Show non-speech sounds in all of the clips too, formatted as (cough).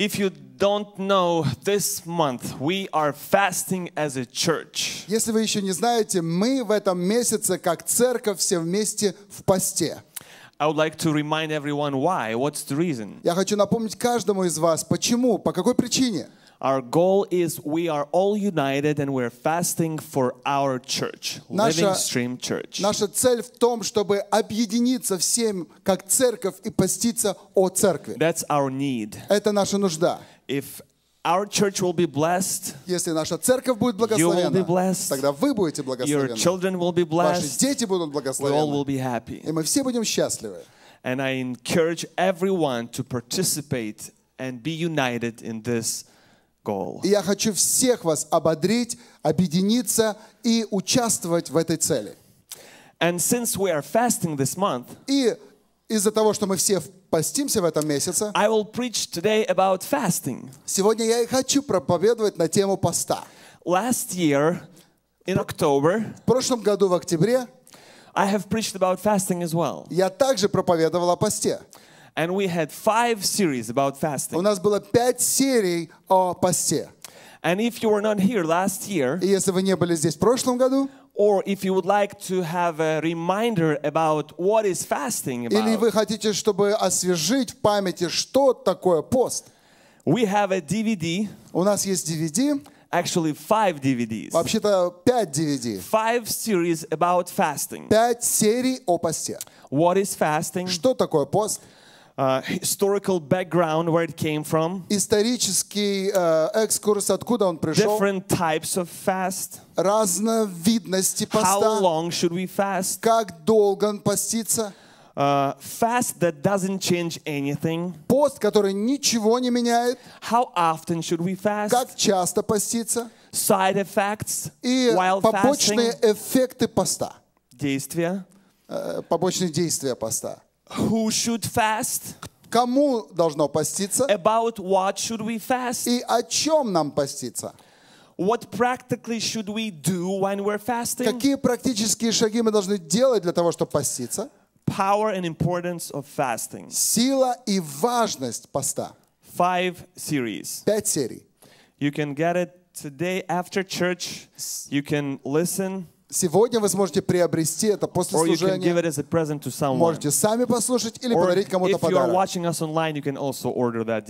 If you don't know, this month we are fasting as a church. Если вы еще не знаете, мы в этом месяце, как церковь, все вместе в посте. I would like to remind everyone why. What's the reason? Я хочу напомнить каждому из вас, почему, по какой причине. Our goal is we are all united and we're fasting for our church, Наша- Living Stream Church. Наша цель в том, чтобы объединиться всем, как церковь, и поститься о церкви. That's our need. Это наша нужда. If our church will be blessed, Если наша церковь будет will be благословена, blessed. тогда вы будете your благословены. children will be Ваши blessed, дети будут we all will благословены. be happy. И мы все будем счастливы. And I encourage everyone to participate and be united in this goal. И я хочу всех вас ободрить, объединиться и участвовать в этой цели. And since we are fasting this month, И из-за того, что мы все постимся в этом месяце, I will preach today about fasting. сегодня я и хочу проповедовать на тему поста. Last year, in October, В прошлом году, в октябре, I have preached about fasting as well. я также проповедовал о посте. And we had five series about У fasting. нас было пять серий о посте. And if you were not here last year, И если вы не были здесь в прошлом году, or if you would like to have a reminder about what is fasting или about, вы хотите, чтобы освежить в памяти, что такое пост, we have a DVD, у нас есть DVD, actually five DVDs, вообще-то пять DVD, five series about fasting. пять серий о посте. What is fasting? Что такое пост? Uh, historical background, where it came from, Исторический э, экскурс, откуда он пришел, different types of fast, разновидности how поста, long should we fast, как долго он постится, uh, fast that doesn't change anything, пост, который ничего не меняет, how often should we fast, как часто поститься side effects и while побочные fasting, эффекты поста, действия, э, побочные действия поста. who should fast, Кому должно поститься about what should we fast, и о чем нам поститься? what practically should we do when we're fasting, Какие практические шаги мы должны делать для того, чтобы поститься? power and importance of fasting. Сила и важность поста. Five series. Пять серий. You can get it today after church. You can listen, Сегодня вы сможете приобрести это после or служения. Можете сами послушать или Or подарить кому-то подарок. online,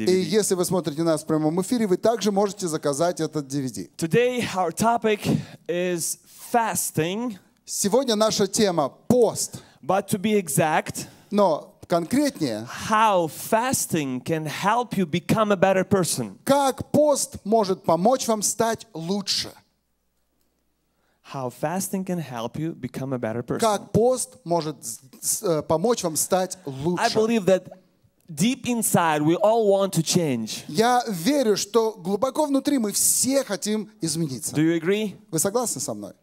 И если вы смотрите нас в прямом эфире, вы также можете заказать этот DVD. Today, our topic is fasting, Сегодня наша тема – пост. but to be exact, Но конкретнее, how fasting can help you become a better person. как пост может помочь вам стать лучше? How fasting can help you become a better person. Как пост может с- с- э, помочь вам стать I лучше? believe that deep inside, we all want to change. Я верю, что глубоко внутри мы все хотим измениться. Do you agree? Вы согласны со мной?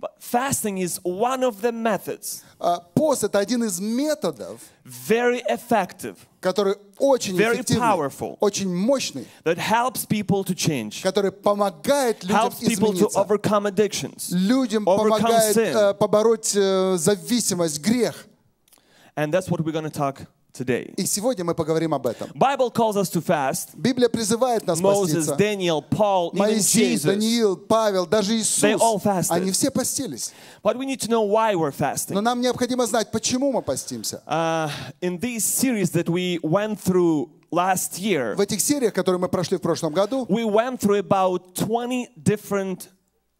But fasting is one of the methods, А, Пост – это один из методов, very effective, который очень Very эффективный, powerful. очень мощный, that helps people to change, который помогает людям helps people to измениться. overcome addictions. Людям overcome помогает sin. э, побороть э, зависимость, грех. And that's what we're going to talk today. И сегодня мы поговорим об этом. Bible calls us to fast. Библия призывает нас Moses, поститься. Daniel, Paul, even Моисей, Jesus. Даниил, Павел, даже They all Иисус, fasted. они все постились. But we need to know why we're Но fasting. нам необходимо знать, почему мы постимся. Uh, in these series that we went through last year, В этих сериях, которые мы прошли в прошлом году, we went through about 20 different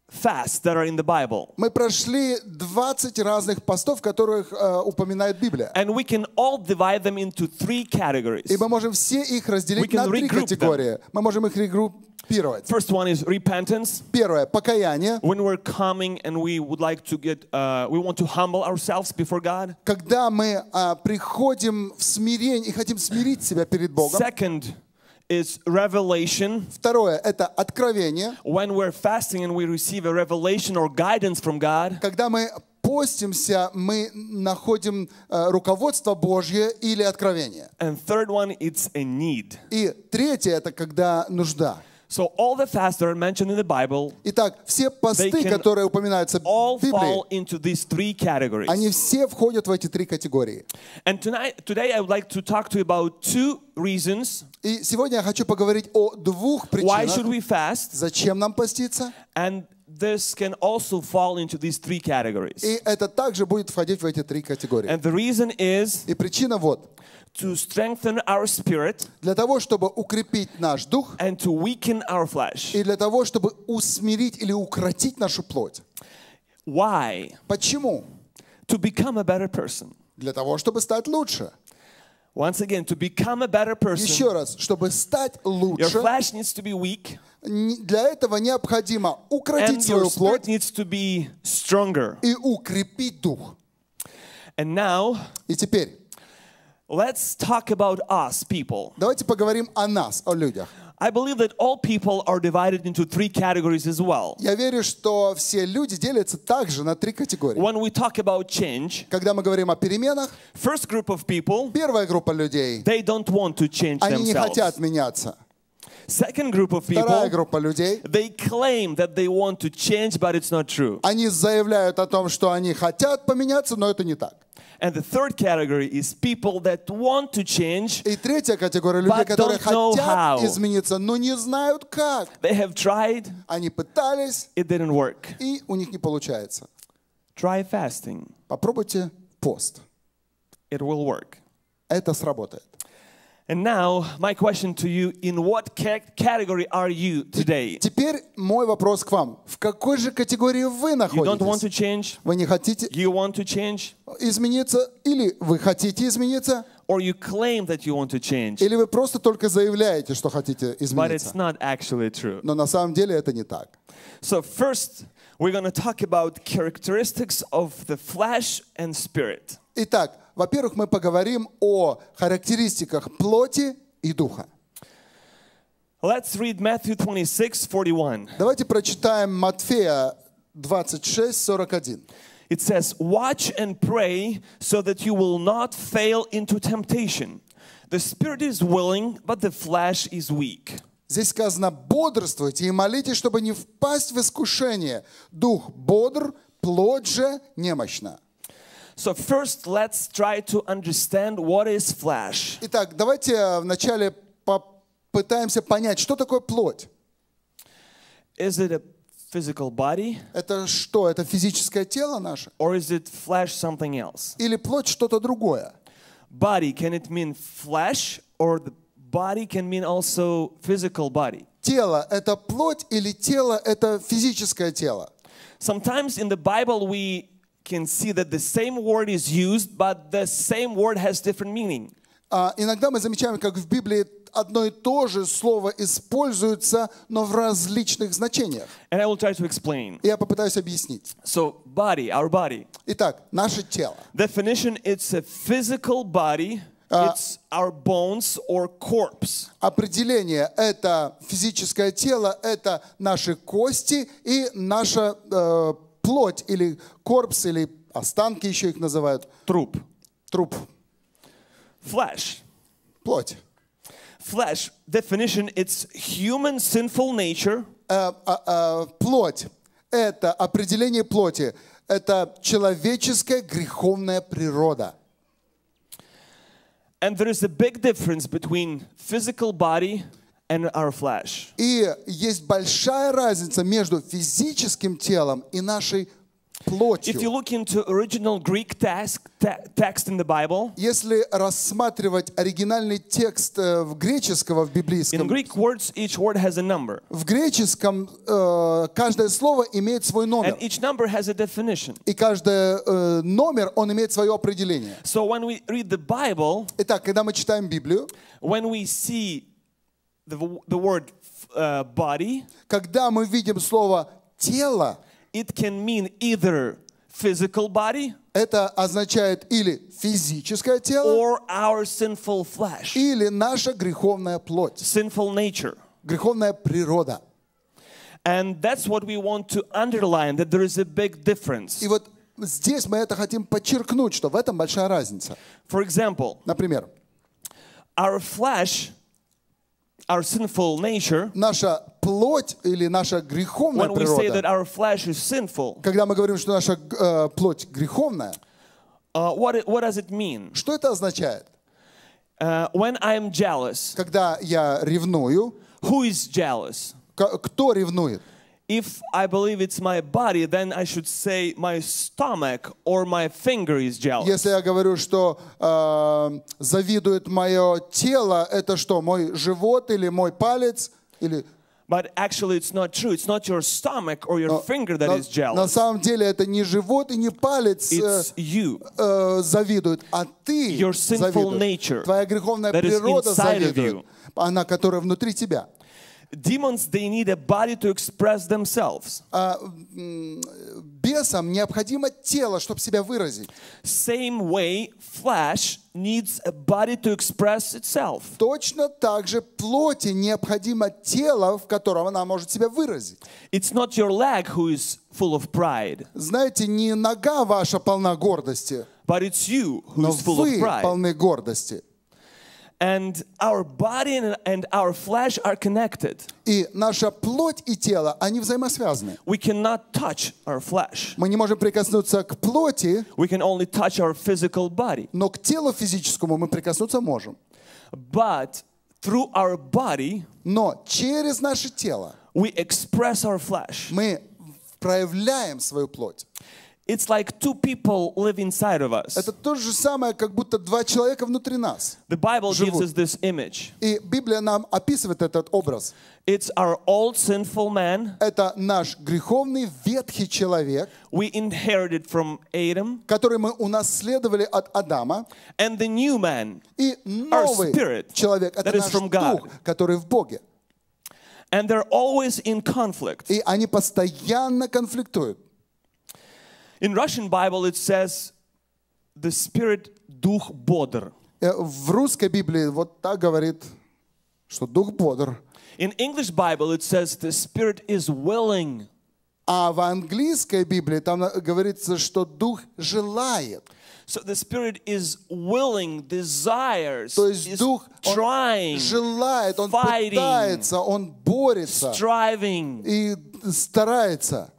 fasts that are in the Bible. мы прошли 20 разных постов, которых э, упоминает Библия. And we can all divide them into three categories. И мы можем все их We разделить can на три regroup them. категории. Мы можем их регруппировать. First one is repentance. Первое – покаяние. When we're coming and we would like to get, uh, we want to humble ourselves before God. Когда мы а, приходим в смирение и хотим смирить себя перед Богом. Second is revelation. Второе – это откровение. When we're fasting and we receive a revelation or guidance from God. Когда мы постимся, мы находим э, руководство Божье или откровение. And third one, it's a need. И третье – это когда нужда. So all the fasts that are mentioned in the Bible Итак, все посты, They can которые упоминаются all в Библии, fall into these three categories. они все входят в эти три категории. And tonight, today I would like to talk to you about two reasons И сегодня я хочу поговорить о двух why should причинах, we fast, зачем нам поститься. and this can also fall into these three categories. И это также будет входить в эти три категории. And the reason is И причина вот. To strengthen our spirit Для того, чтобы укрепить наш дух, and to weaken our flesh. и для того, чтобы усмирить или укротить нашу плоть. Why? Почему? To become a better person. Для того, чтобы стать лучше. Once again, to become a better person, Еще раз, чтобы стать your лучше, flesh needs to be weak для этого необходимо укротить and your свою плоть needs to be stronger. и укрепить дух. And now, И теперь let's talk about us, people. давайте поговорим о нас, о людях. I believe that all people are divided into three categories as well. Я верю, что все люди делятся также на три категории. When we talk about change, Когда мы говорим о переменах, first group of people, первая группа людей, they don't want to change они не хотят themselves. меняться. Second group of Вторая people, группа людей, they claim that they want to change, but it's not true. они заявляют о том, что они хотят поменяться, но это не так. And the third category is people that want to change, И третья категория людей, But которые don't know хотят how. измениться, но не знают как. they have tried, Они пытались, it didn't work. и у них не получается. Try fasting, Попробуйте пост. it will work. Это сработает. And now, my question to you in what ca- category are you today? Теперь мой вопрос к вам. В какой же категории вы You don't want to находитесь? change? Вы не хотите You want to change? измениться? Или вы хотите измениться? Or you claim that you want to change, Или вы просто только заявляете, что хотите but it's измениться? not actually true? Но на самом деле это не так. So, first, we're going to talk about characteristics of the flesh and spirit. Итак, во-первых, мы поговорим о характеристиках плоти и духа. Let's read Matthew 26 41. Давайте прочитаем Матфея 26, 41. It says, Watch and pray so that you will not fail into temptation. The spirit is willing, but the flesh is weak. Здесь сказано, бодрствуйте и молитесь, чтобы не впасть в искушение. Дух бодр, плоть же немощна. So, first, let's try to understand what is flesh. Итак, давайте э, вначале попытаемся понять, что такое плоть. Is it a physical body, Это что? Это физическое тело наше? or is it flesh something else? Или плоть что-то другое? Body, can it mean flesh, or the body can mean also physical body? Тело – это плоть или тело – это физическое тело? Sometimes in the Bible, we can see that the same word is used, but the same word has different meaning. А, иногда мы замечаем, как в Библии одно и то же слово используется, но в различных значениях. And I will try to explain. Я попытаюсь объяснить. So, body, our body. Итак, наше тело. Definition it's a physical body, it's our bones or corpse. Определение – это физическое тело, это наши кости и наша э, плоть или корпус, или останки еще их называют, Труп. труп, Flesh. плоть. Flesh, definition it's human sinful nature Э, а, а, плоть – это определение плоти, это человеческая греховная природа. And there is a big difference between physical body and our flesh. И есть большая разница между физическим телом и нашей If you плотью. look into original Greek text, te- text in the Bible, Если рассматривать оригинальный текст э, в греческого, в in библейском, Greek words, each word has a number. в греческом э, каждое слово имеет свой номер. And each number has a definition. И каждый э, номер, он имеет свое определение. So when we read the Bible, Итак, когда мы читаем Библию, when we see the, the word uh, body, когда мы видим слово «тело», it can mean either physical body это означает или физическое тело, or our sinful flesh, или наша греховная плоть, sinful nature. греховная природа. And that's what we want to underline that there is a big difference. И вот здесь мы это хотим подчеркнуть, что в этом большая разница. For example, Например, our flesh, our sinful nature, наша плоть или наша греховная when we say that природа, our flesh is sinful, когда мы говорим, что наша э, плоть греховная, uh, what, what does it mean? что это означает? Uh, when I'm jealous, Когда я ревную, who is jealous? кто ревнует? If I believe it's my body, then I should say my stomach or my finger is jealous. Если я говорю, что э, завидует мое тело, это что, мой живот или мой палец? Или... But actually, it's not true. It's not your stomach or your finger that на, is на jealous. самом деле это не живот и не палец э, It's you. э, завидует, а ты Your sinful завидуешь. nature Твоя греховная природа завидует. Она, которая внутри тебя. Demons, they need a body to express themselves. А, бесам необходимо тело, чтобы себя выразить. Same way, flesh needs a body to express itself. Точно так же плоти необходимо тело, в котором она может себя выразить. It's not your leg who is full of pride, Знаете, не нога ваша полна гордости, but it's you who но is full of pride. полны гордости. And our body and, and our flesh are connected. И наша плоть и тело, они взаимосвязаны. We cannot touch our flesh. Мы не можем прикоснуться к плоти, We can only touch our physical body. но к телу физическому мы прикоснуться можем. But through our body, Но через наше тело we express our flesh. мы проявляем свою плоть. It's like two people live inside of us. Это то же самое, как будто два человека внутри нас. The Bible gives живут. us this image. И Библия нам описывает этот образ. It's our old sinful man. Это наш греховный ветхий человек, We inherited from Adam. который мы унаследовали от Адама, And the new man. и новый spirit человек, это that is наш from God. дух, который в Боге. And they're always in conflict. И они постоянно конфликтуют. In Russian Bible it says the spirit дух бодр. Э, В русской Библии вот так говорит, что дух бодр. In English Bible it says the spirit is willing. А в английской Библии там на- говорится, что дух желает. So the spirit is willing, desires, То есть is дух он trying, желает, он fighting, пытается, он борется striving. и старается.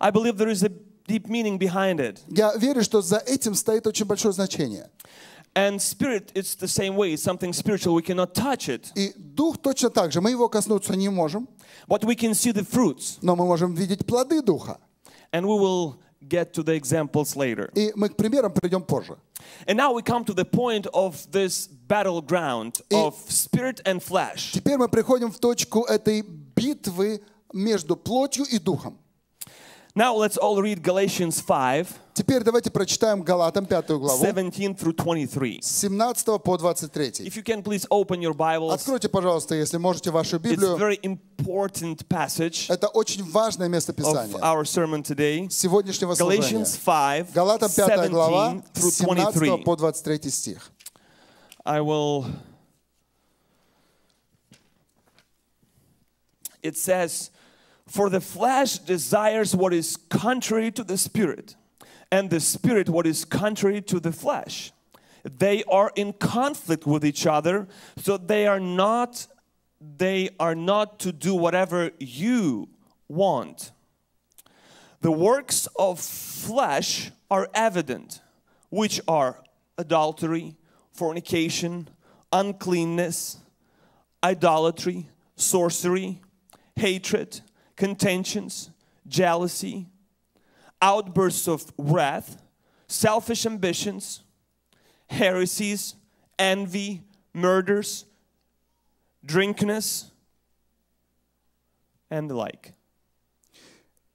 I believe there is a deep meaning behind it. Я верю, что за этим стоит очень большое значение. And spirit, it's the same way. It's something spiritual. We cannot touch it, И дух точно так же. Мы его коснуться не можем, but we can see the fruits. но мы можем видеть плоды духа. And we will get to the examples later. И мы к примерам придем позже. And now we come to the point of this battleground of spirit and flesh. Теперь мы приходим в точку этой битвы между плотью и духом. Now let's all read Galatians 5 Теперь давайте прочитаем Галатам 5 главу, 17 through 23. с 17 по 23. If you can please open your Bibles, Откройте, пожалуйста, если можете, вашу it's a Библию. very important passage Это очень важное место of Писания our sermon today. сегодняшнего служения. Galatians 5 Галатам 5 глава, 17 through с 17 23. по 23 стих. I will. It says, For the flesh desires what is contrary to the spirit, and the spirit what is contrary to the flesh. They are in conflict with each other, so they are not they are not to do whatever you want. The works of flesh are evident, which are adultery, fornication, uncleanness, idolatry, sorcery, hatred, contentions, jealousy, outbursts of wrath, selfish ambitions, heresies, envy, murders, drunkenness, and the like.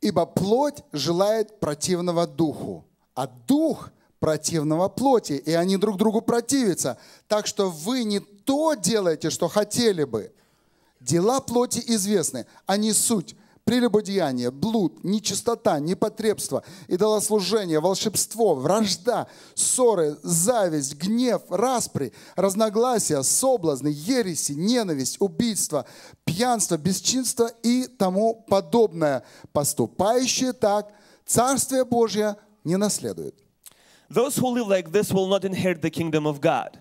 Ибо плоть желает противного духу, а дух противного плоти, и они друг другу противятся. Так что вы не то делаете, что хотели бы. Дела плоти известны, они суть прелюбодеяние, блуд, нечистота, непотребство, идолослужение, волшебство, вражда, ссоры, зависть, гнев, распри, разногласия, соблазны, ереси, ненависть, убийство, пьянство, бесчинство и тому подобное. Поступающие так, Царствие Божье не наследует. Those who live like this will not inherit the kingdom of God.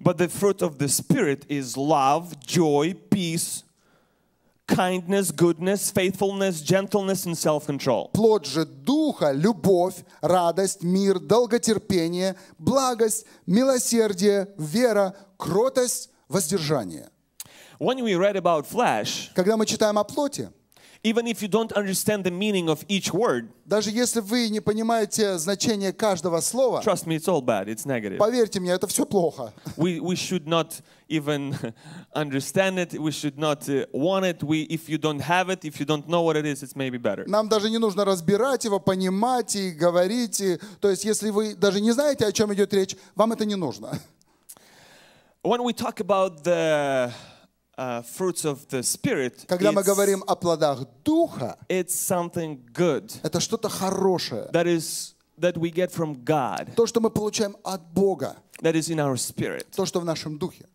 But the fruit of the Spirit is love, joy, peace, kindness, goodness, faithfulness, gentleness, and self control. Плод же Духа – любовь, радость, мир, долготерпение, благость, милосердие, вера, кротость, воздержание. When we read about flesh, Когда мы читаем о плоти, even if you don't understand the meaning of each word, даже если вы не понимаете значение каждого слова, trust me, it's all bad, it's negative. поверьте мне, это все плохо. We, we should not even understand it, we should not uh, want it. We, if you don't have it, if you don't know what it is, it's maybe better. Нам даже не нужно разбирать его, понимать и говорить. и- то есть, если вы даже не знаете, о чем идет речь, вам это не нужно. When we talk about the uh, fruits of the Spirit, Когда мы говорим о плодах Духа, it's something good это что-то хорошее. that is that we get from God, То, что мы получаем от Бога, that is in our spirit. то, что в нашем духе.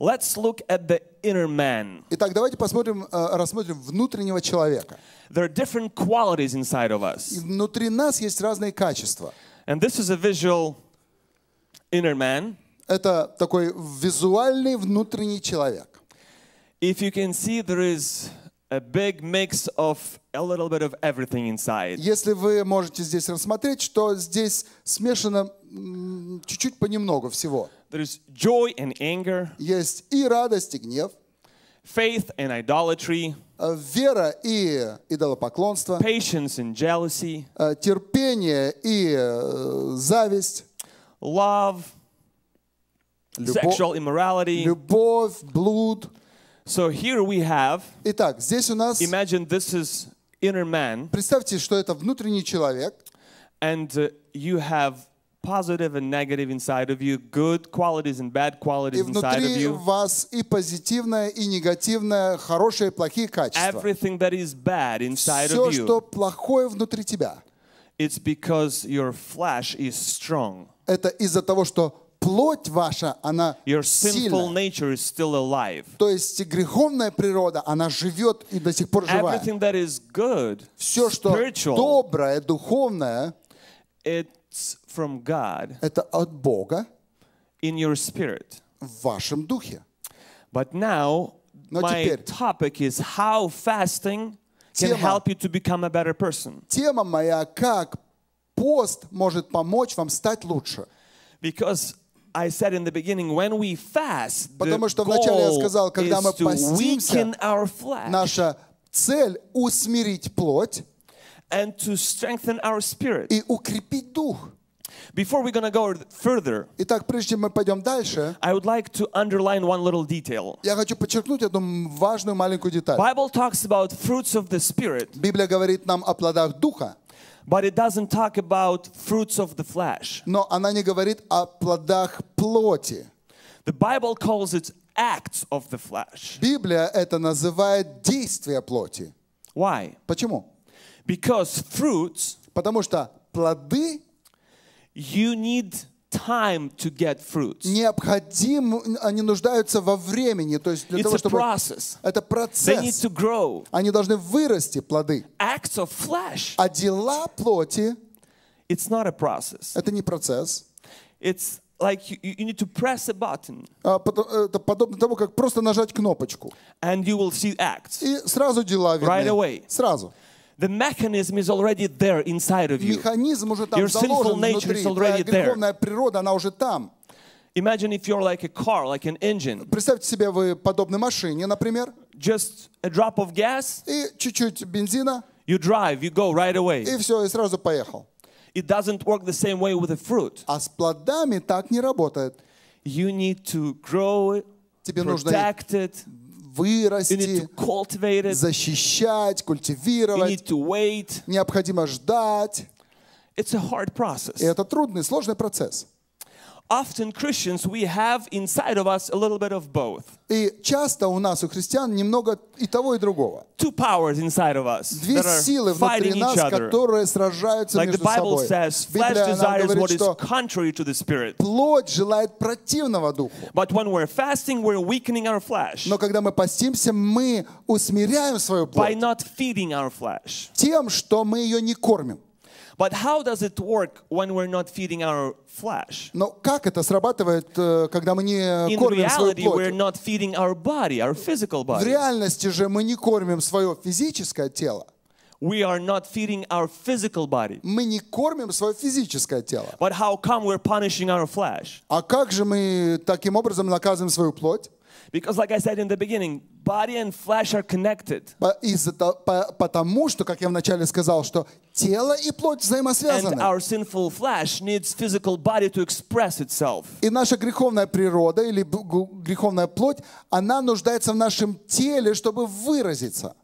Let's look at the inner man. Итак, давайте посмотрим, э, рассмотрим внутреннего человека. There are different qualities inside of И us. внутри нас есть разные качества. And this is a visual inner man. Это такой визуальный внутренний человек. If you can see, there is a big mix of a little bit of everything inside. Если вы можете здесь рассмотреть, что здесь смешано чуть-чуть понемногу всего. There is joy and anger, Есть и радость, и гнев, faith and idolatry, э, вера и идолопоклонство, patience and jealousy, э, терпение и э, зависть, love, sexual immorality. любовь, блуд. So here we have, Итак, здесь у нас, imagine this is inner man, представьте, что это внутренний человек, and uh, you have positive and negative inside of you, good qualities and bad и qualities inside of внутри you. вас и позитивное, и негативное, хорошие, и плохие качества. Everything that is bad inside Все, of you, что плохое внутри тебя, it's because your flesh is strong. это из-за того, что плоть ваша, она Your sinful сильная. nature is still alive. То есть греховная природа, она живет и до сих пор живая. Everything that is good, Все, что spiritual, доброе, духовное, it's from God это от Бога in your spirit. в вашем духе. But now, Но my теперь- topic is how fasting can Тема. help you to become a better person. Тема моя, как пост может помочь вам стать лучше. Because I said in the beginning, when we fast, the Потому что вначале я goal сказал, когда мы is to постимся, weaken our flesh Наша цель усмирить плоть and to strengthen our spirit. и укрепить дух. Before we're going to go further, Итак, прежде чем мы пойдем дальше, I would like to underline one little detail. я хочу подчеркнуть одну важную маленькую деталь. Bible talks about fruits of the spirit, Библия говорит нам о плодах духа, but it doesn't talk about fruits of the flesh. но она не говорит о плодах плоти. The Bible calls it acts of the flesh. Библия это называет действия плоти. Why? Почему? Because fruits, Потому что плоды you need time to get fruits. необходимы, они нуждаются во времени, то есть для It's того, чтобы... process. Это They need процесс. to grow. Они должны вырасти, плоды. Acts of flesh, А дела плоти it's not a process. – это не процесс. It's like you, you need to press a button А Это подобно тому, как просто нажать кнопочку. and you will see acts. И сразу дела видны. Right away. Сразу. The mechanism is already there inside of you. Механизм уже там Your sinful заложен nature внутри. is already Твоя there. греховная природа, она уже там. Imagine if you're like a car, like an engine. Представьте себе, вы подобны машине, например, Just a drop of gas, и чуть-чуть бензина, you drive, you go right away. и все, и сразу поехал. It doesn't work the same way with a fruit. А с плодами так не работает. You need to grow it, Тебе нужно protect it, you need to вырасти, защищать, культивировать. Необходимо ждать. Это трудный, сложный процесс. Often Christians, we have inside of us a little bit of both. И часто у нас, у христиан, немного и того, и другого. Two powers inside of us Две силы внутри нас, которые сражаются Like the между Bible собой. says, flesh Библия desires говорит, what is contrary to the spirit. плоть желает противного духу. But when we're fasting, we're weakening our flesh Но когда мы постимся, мы усмиряем свою by плоть not feeding our flesh. тем, что мы ее не кормим. But how does it work when we're not feeding our flesh? Но как это срабатывает, э, когда мы не In кормим свою reality, we're плоть? not feeding our body, our physical В body. реальности же мы не кормим свое физическое тело. We are not feeding our physical body. Мы не кормим свое физическое тело. But how come we're punishing our flesh? А как же мы таким образом наказываем свою плоть? Because, like I said in the beginning, body and flesh are connected. По- Из-за то- по- потому что, как я вначале сказал, что тело и плоть And взаимосвязаны. our sinful flesh needs physical body to express itself. И наша греховная природа или б- гу- греховная плоть, она нуждается в нашем теле, чтобы выразиться.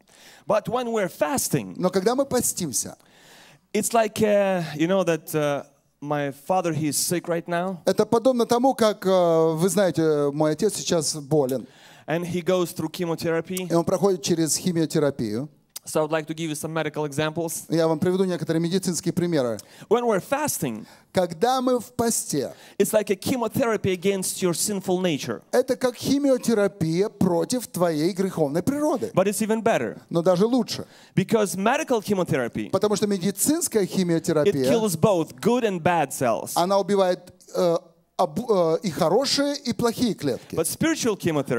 But when we're fasting, Но когда мы постимся, it's like, uh, you know, that uh, my father, he's sick right now, это подобно тому, как, э, вы знаете, мой отец сейчас болен, and he goes through chemotherapy. и он проходит через химиотерапию. So I would like to give you some medical examples. Я вам приведу некоторые медицинские примеры. When we're fasting, Когда мы в посте, it's like a chemotherapy against your sinful nature. это как химиотерапия против твоей греховной природы. But it's even better Но даже лучше. because medical chemotherapy, Потому что медицинская it химиотерапия, kills both good and bad cells. она убивает э, э, и хорошие, и плохие клетки. But spiritual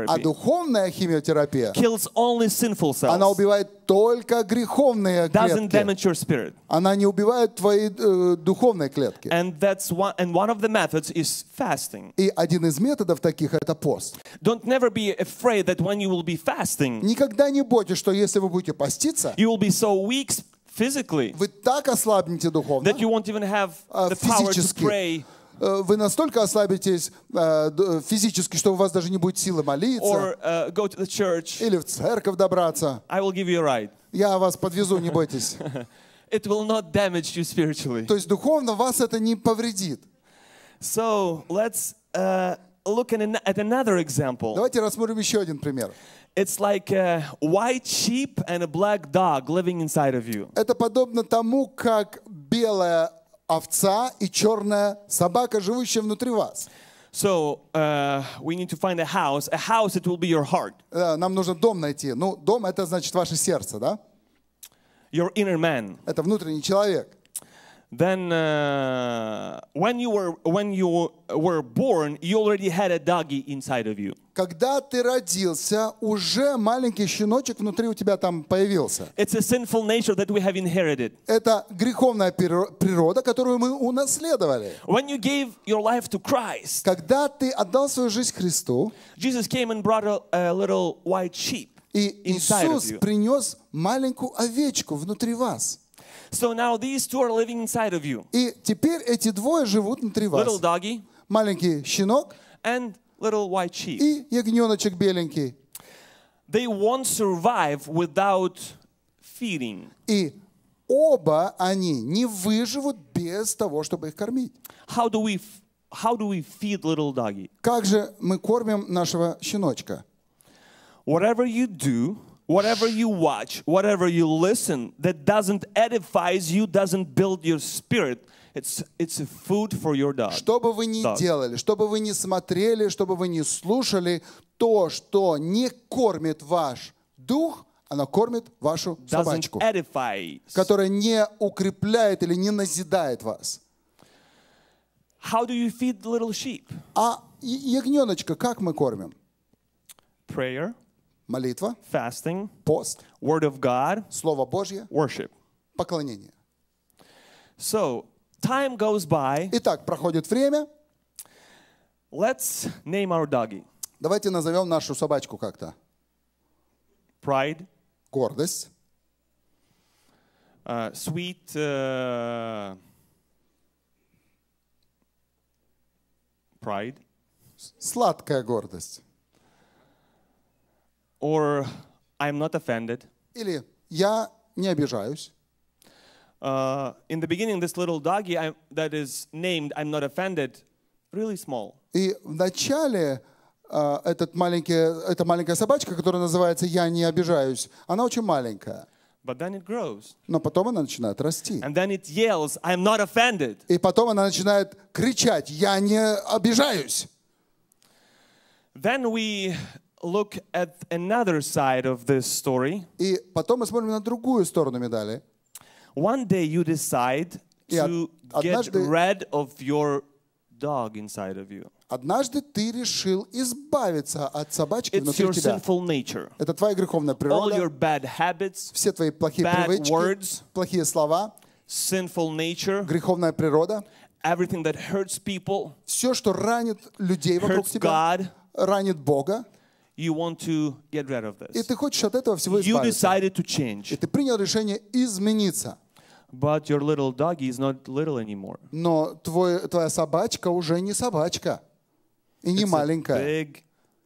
А духовная химиотерапия, kills only sinful она cells, убивает только греховные doesn't клетки. damage your spirit. Она не убивает твои э, духовные клетки. And that's one and one of the methods is fasting. И один из методов таких это пост. Don't never be afraid that when you will be fasting, Никогда не бойтесь, что если вы будете поститься, you will be so weak physically вы так ослабнете духовно, that you won't even have А, the power to pray э, вы настолько ослабитесь э, физически, что у вас даже не будет силы молиться or uh, go to the church. или в церковь добраться. I will give you a ride. Я вас подвезу, не бойтесь. (laughs) It will not damage you spiritually. То есть духовно вас это не повредит. So let's uh, look at, an, at another example. Давайте рассмотрим еще один пример. It's like a white sheep and a black dog living inside of you. Это подобно тому, как белая овца и черная собака, живущая внутри вас. So uh, we need to find a house. A house, it will be your heart, Э, Нам нужно дом найти. Ну, дом это значит ваше сердце, да? your inner man. Это внутренний человек. Then, uh, when you were when you were born, you already had a doggy inside of you. Когда ты родился, уже маленький щеночек внутри у тебя там появился. It's a sinful nature that we have inherited. Это греховная природа, которую мы унаследовали. When you gave your life to Christ, Когда ты отдал свою жизнь Христу, Jesus came and brought a, a little white sheep и Иисус принес маленькую овечку внутри вас. So now these two are living inside of you. И теперь эти двое живут внутри Little вас. doggy Маленький щенок and little white sheep. и ягненочек беленький. They won't survive without feeding. И оба они не выживут без того, чтобы их кормить. How do we f- how do we feed little doggy? Как же мы кормим нашего щеночка? Whatever you do, whatever you watch, whatever you listen that doesn't edifies you, doesn't build your spirit, it's it's food for your dog. Что бы вы ни Так. делали, что бы вы ни смотрели, что бы вы ни слушали, то, что не кормит ваш дух, оно кормит вашу собачку, которая не укрепляет или не назидает вас. How do you feed the little sheep? А ягненочка как мы кормим? Prayer, Молитва, fasting, пост, word of God, Слово Божье, worship. поклонение. So, time goes by. Итак, проходит время. Let's name our doggy. Давайте назовем нашу собачку как-то. Pride, Гордость, uh, sweet uh, pride, сладкая гордость. or I'm not offended. Или я не обижаюсь. Uh, in the beginning, this little doggy I, that is named I'm not offended, really small. И в начале а, этот маленький, эта маленькая собачка, которая называется «Я не обижаюсь», она очень маленькая. But then it grows. Но потом она начинает расти. And then it yells, I'm not offended. И потом она начинает кричать «Я не обижаюсь». Then we look at another side of this story. И потом мы смотрим на другую сторону медали. One day you decide to get однажды- rid of your dog inside of you. Однажды ты решил избавиться от собачки It's внутри your тебя. sinful nature. Это твоя греховная All your природа, bad habits, все твои плохие bad привычки, words. плохие слова, sinful nature, греховная природа, everything that hurts people, все, что ранит людей вокруг hurts тебя, God, ранит Бога, you want to get rid of и this. ты хочешь от этого всего You избавиться. decided to И change, ты принял решение измениться. but your little doggy is not little anymore. Но твой, твоя собачка уже не собачка и не It's a маленькая. big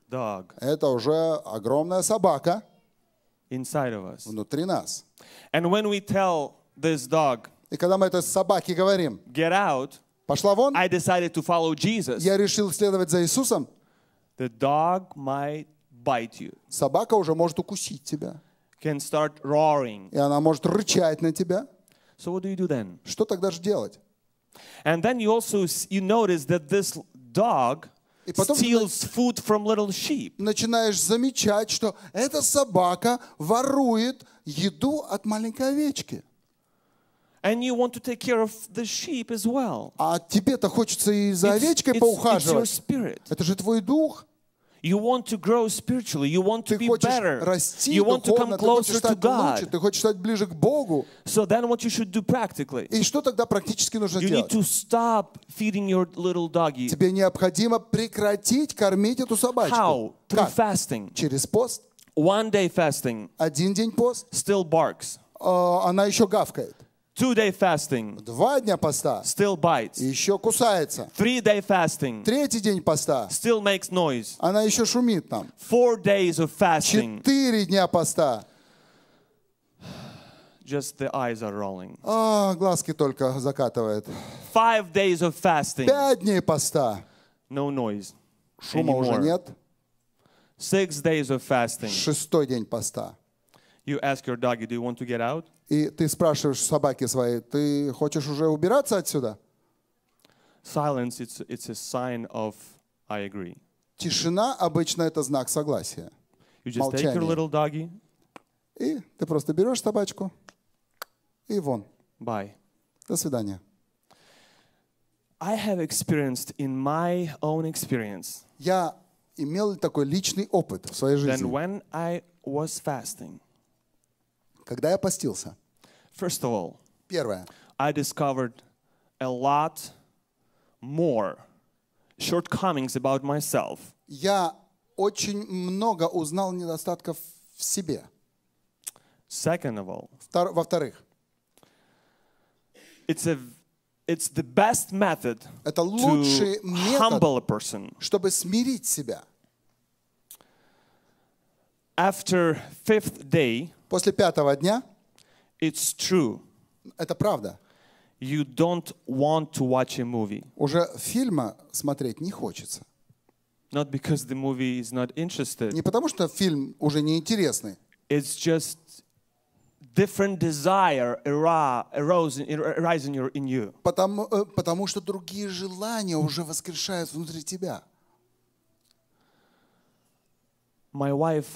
dog Это уже огромная собака inside of us. внутри нас. And when we tell this dog, И когда мы этой собаке говорим, get out, пошла вон, I decided to follow Jesus, я решил следовать за Иисусом, the dog might bite you, собака уже может укусить тебя. can start roaring. И она может рычать на тебя. So what do you do then? Что тогда же делать? And then you also you notice that this dog И потом steals food from little sheep. Начинаешь замечать, что эта собака ворует еду от маленькой овечки. And you want to take care of the sheep as well. А тебе-то хочется и за овечкой it's- it's your поухаживать. spirit. Это же твой дух. You want to grow spiritually. You want to Ты be better. расти You want to come духовно, ты хочешь closer to стать лучше, God. ты хочешь стать ближе к Богу. So then what you should do practically? И что тогда практически нужно You need делать? to stop feeding your little doggy. Тебе необходимо прекратить кормить эту собачку. How? Through Как? fasting. Через пост. One day fasting Один день пост, still barks. а, она еще гавкает. Two day fasting Два дня поста, still bites. еще кусается. Three day fasting Третий день поста, still makes noise. она еще шумит там. Four days of fasting, Четыре дня поста, just the eyes are rolling. а, глазки только закатывает. Five days of fasting, Пять дней поста, no noise. шума уже anymore. нет. Six days of fasting. Шестой день поста. You ask your doggy, do you want to get out? И ты спрашиваешь собаки своей, ты хочешь уже убираться отсюда? Silence, it's, it's a sign of I agree. Тишина обычно это знак согласия. You just take your Молчание. little doggy, И ты просто берешь собачку и вон. bye. До свидания. I have experienced in my own experience Я имел такой личный опыт в своей жизни. when I was fasting, Когда я постился, first of all, первое, I discovered a lot more shortcomings about myself. я очень много узнал недостатков в себе. Second of all, Втор- Во-вторых, it's a it's the best method это лучший to метод, humble a person. чтобы смирить себя. After fifth day, После пятого дня, it's true. это правда, You don't want to watch a movie. уже фильма смотреть не хочется. Not because the movie is not interested. Не потому, что фильм уже неинтересный, It's just different desire arose arise in you. потому, э, потому что другие желания уже воскрешают внутри тебя. My wife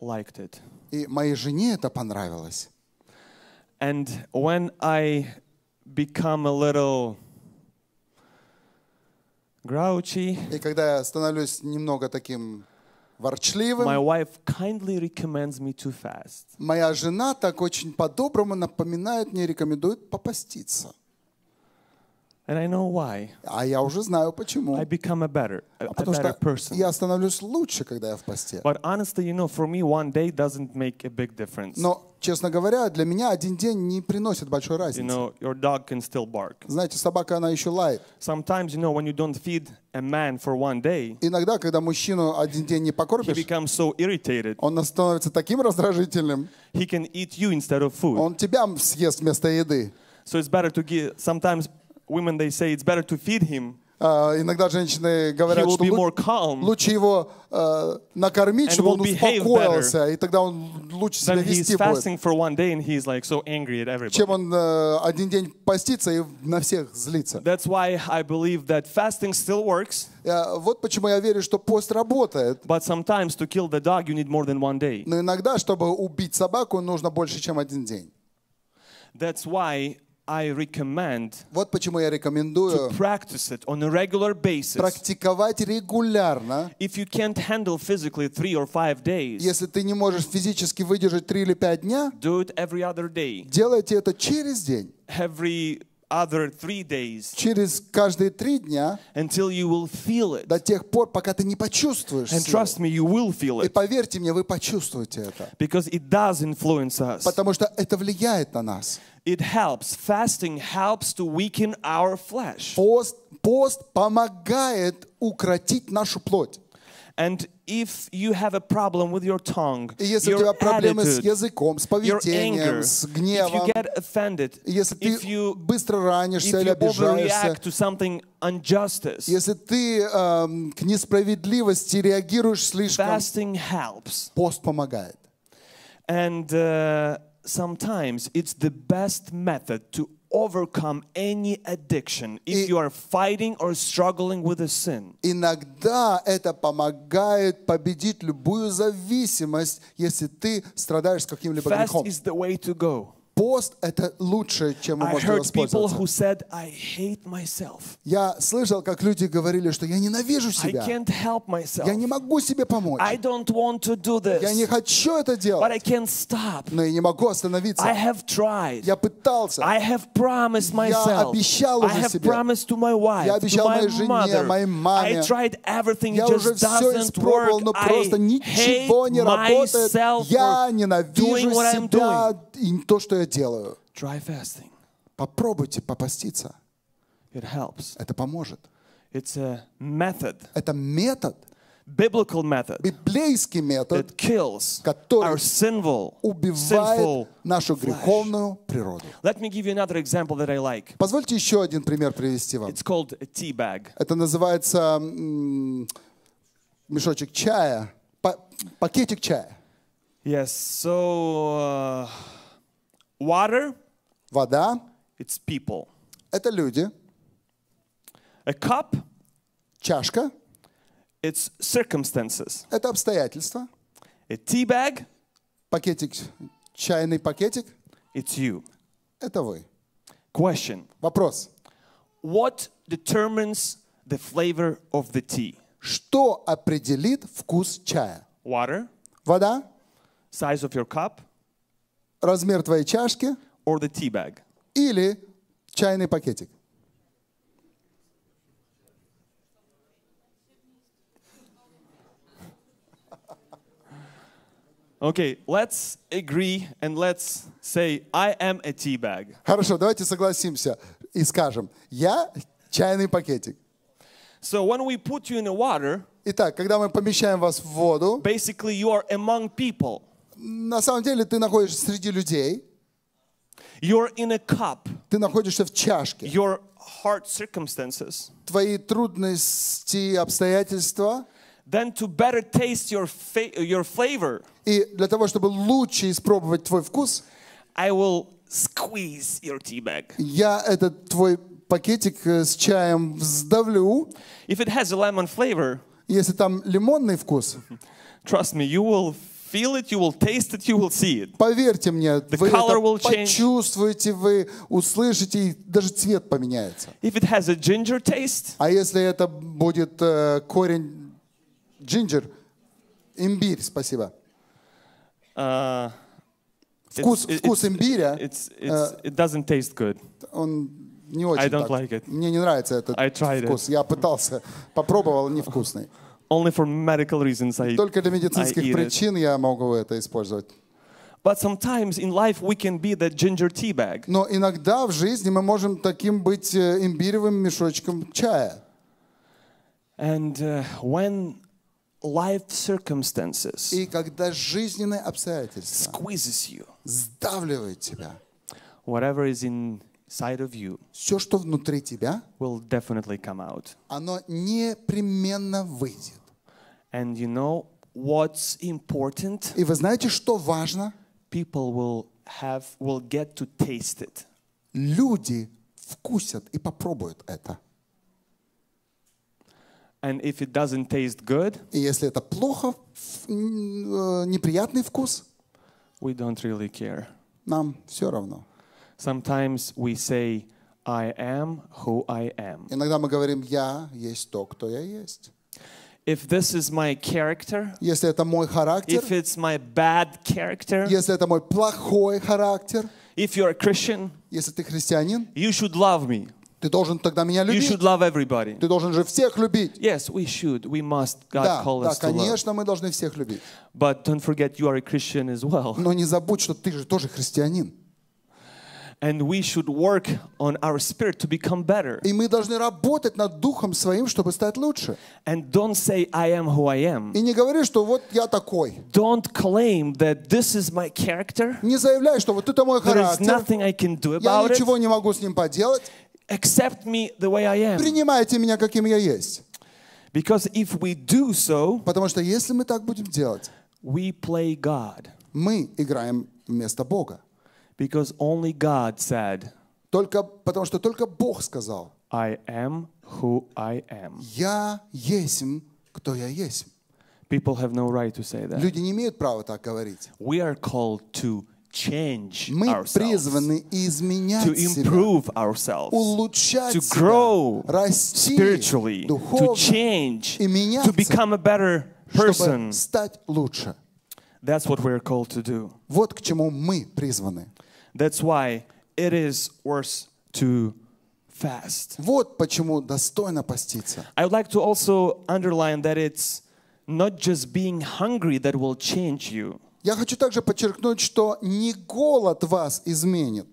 liked it. И моей жене это понравилось. And when I become a little grouchy, И когда я становлюсь немного таким my ворчливым, wife kindly recommends me to fast. моя жена так очень по-доброму напоминает мне, рекомендует попаститься. And I know why. А я уже знаю почему. I become a better, a, a Потому better что person. я становлюсь лучше, когда я в посте. But honestly, you know, for me, one day doesn't make a big difference. Но, честно говоря, для меня один день не приносит большой You разницы. know, your dog can still bark. Знаете, собака, она еще лает. Sometimes, you know, when you don't feed a man for one day, Иногда, когда мужчину один день не he покормишь, becomes so irritated, он становится таким раздражительным, he can eat you instead of food. он тебя съест вместо еды. So it's better to give, sometimes women, they say it's better to feed him. А, иногда женщины говорят, что calm лучше его э, накормить, чтобы он успокоился, и тогда он лучше себя вести будет, like so чем он э, один день постится и на всех злится. That's why I believe that fasting still works, Я- Вот почему я верю, что пост работает. but sometimes to kill the dog, you need more than one day. Но иногда, чтобы убить собаку, нужно больше, чем один день. That's why I recommend Вот почему я to рекомендую practice it on a regular basis. практиковать регулярно. If you can't handle physically three or five days, Если ты не можешь физически выдержать 3 или 5 дня, do it every other day, делайте это через день. every other three days, Через каждые три дня until you will feel it. до тех пор, пока ты не почувствуешь And силу. trust me, you will feel И it поверьте мне, вы почувствуете это. because it does influence us. Потому что это влияет на нас. It helps. Fasting helps to weaken our flesh. Пост, пост помогает укротить нашу плоть. And if you have a problem with your tongue, И если у your тебя проблемы с attitude, языком, с your поведением, anger, с if you гневом, get offended, и если ты if you быстро if ранишься или you обижаешься, overreact to something injustice, если ты эм, к несправедливости реагируешь слишком, fasting helps. пост помогает. And uh, sometimes it's the best method to overcome any addiction if И- you are fighting or struggling with a sin. Иногда это помогает победить любую зависимость, если ты страдаешь каким-либо Fast грехом. is the way to go. Пост — это лучшее, чем вы можете воспользоваться. Я слышал, как люди говорили, что я ненавижу себя. Я не могу себе помочь. Я не хочу это делать, но я не могу остановиться. Я пытался. Myself. обещал уже себе. Я обещал моей жене, моей маме. Я уже все испробовал, но просто ничего не работает. Я ненавижу себя и то, что я делаю. Try fasting. Попробуйте попаститься. It helps. Это поможет. It's a method, Это метод, biblical method библейский метод, that kills который our sinful, убивает sinful нашу flesh. греховную природу. Let me give you another example that I like. Позвольте еще один пример привести вам. It's called a tea bag. Это называется мешочек чая, па- пакетик чая. Yes, so uh, water, Вода it's people. — это люди. A cup, Чашка it's circumstances. — это обстоятельства. A tea bag, Пакетик, чайный пакетик it's you. — это вы. Question Вопрос. What determines the flavor of the tea? Что определит вкус чая? Water, Вода, size of your cup, Размер твоей чашки or the tea bag? или чайный пакетик? Okay, let's agree and let's say I am a tea bag. Хорошо, давайте согласимся и скажем, я чайный пакетик. So when we put you in the water, Итак, когда мы помещаем вас в воду, basically you are among people. На самом деле ты находишься среди людей, You're in a cup. ты находишься в чашке. Your hard circumstances. Твои трудности, обстоятельства, Then to better taste your fa- your flavor, и для того, чтобы лучше испробовать твой вкус, I will squeeze your tea bag. я этот твой пакетик э, с чаем вздавлю. If it has a lemon flavor, Если там лимонный вкус, (laughs) trust me, you will feel it, you will taste it, you will see it. поверьте мне, вы color will change. почувствуете, вы услышите, и даже цвет поменяется. If it has a ginger taste, А если это будет э, корень джинджер, имбирь, спасибо. uh, Вкус, it's- вкус it's- имбиря, it's, it's, it doesn't taste good. он не очень I don't так. like it. Мне не нравится этот I tried вкус. Я пытался, попробовал, невкусный. Only for medical reasons I, Только для медицинских eat it. причин я могу это использовать. But sometimes in life we can be that ginger tea bag. Но иногда в жизни мы можем таким быть э, имбиревым мешочком чая. And uh, when life circumstances И когда жизненные обстоятельства squeezes you, сдавливают тебя, whatever is inside of you все, что внутри тебя, will definitely come out. оно непременно выйдет. And you know what's important? И вы знаете, что важно? People will have will get to taste it. Люди вкусят и попробуют это. And if it doesn't taste good, И если это плохо, ф- м, э, неприятный вкус, we don't really care. нам все равно. Sometimes we say, I am who I am. Иногда мы говорим, я есть то, кто я есть. If this is my character, Если это мой характер, if it's my bad character, если это мой плохой характер, if you're a Christian, если ты христианин, you should love me. ты должен тогда меня You любить. should love everybody. Ты должен же всех любить. Yes, we should. We must. God Да, called да, us to love. конечно, мы должны всех любить. But don't forget, you are a Christian as well. Но не забудь, что ты же тоже христианин. And we should work on our spirit to become better. И мы должны работать над духом своим, чтобы стать лучше. And don't say, I am who I am. И не говори, что вот я такой. Don't claim that this is my character. Не заявляй, что вот это мой There is характер. nothing I can do Я about it. ничего не могу с ним поделать. Accept me the way I am. Принимайте меня, каким я есть. Because if we do so, Потому что если мы так будем делать, we play God. мы играем вместо Бога. Because only God said, Только, потому что только Бог сказал, I am who I am. я есмь, кто я есть. People have no right to say that. Люди не имеют права так говорить. We are called to change Мы ourselves, призваны изменять to себя, improve ourselves, улучшать to себя, grow расти spiritually, to духовно, change, и to меняться, become a better чтобы person. стать лучше. That's what we're called to do. Вот к чему мы призваны. That's why it is worth to fast. Вот почему достойно поститься. I would like to also underline that it's not just being hungry that will change you, Я хочу также подчеркнуть, что не голод вас изменит,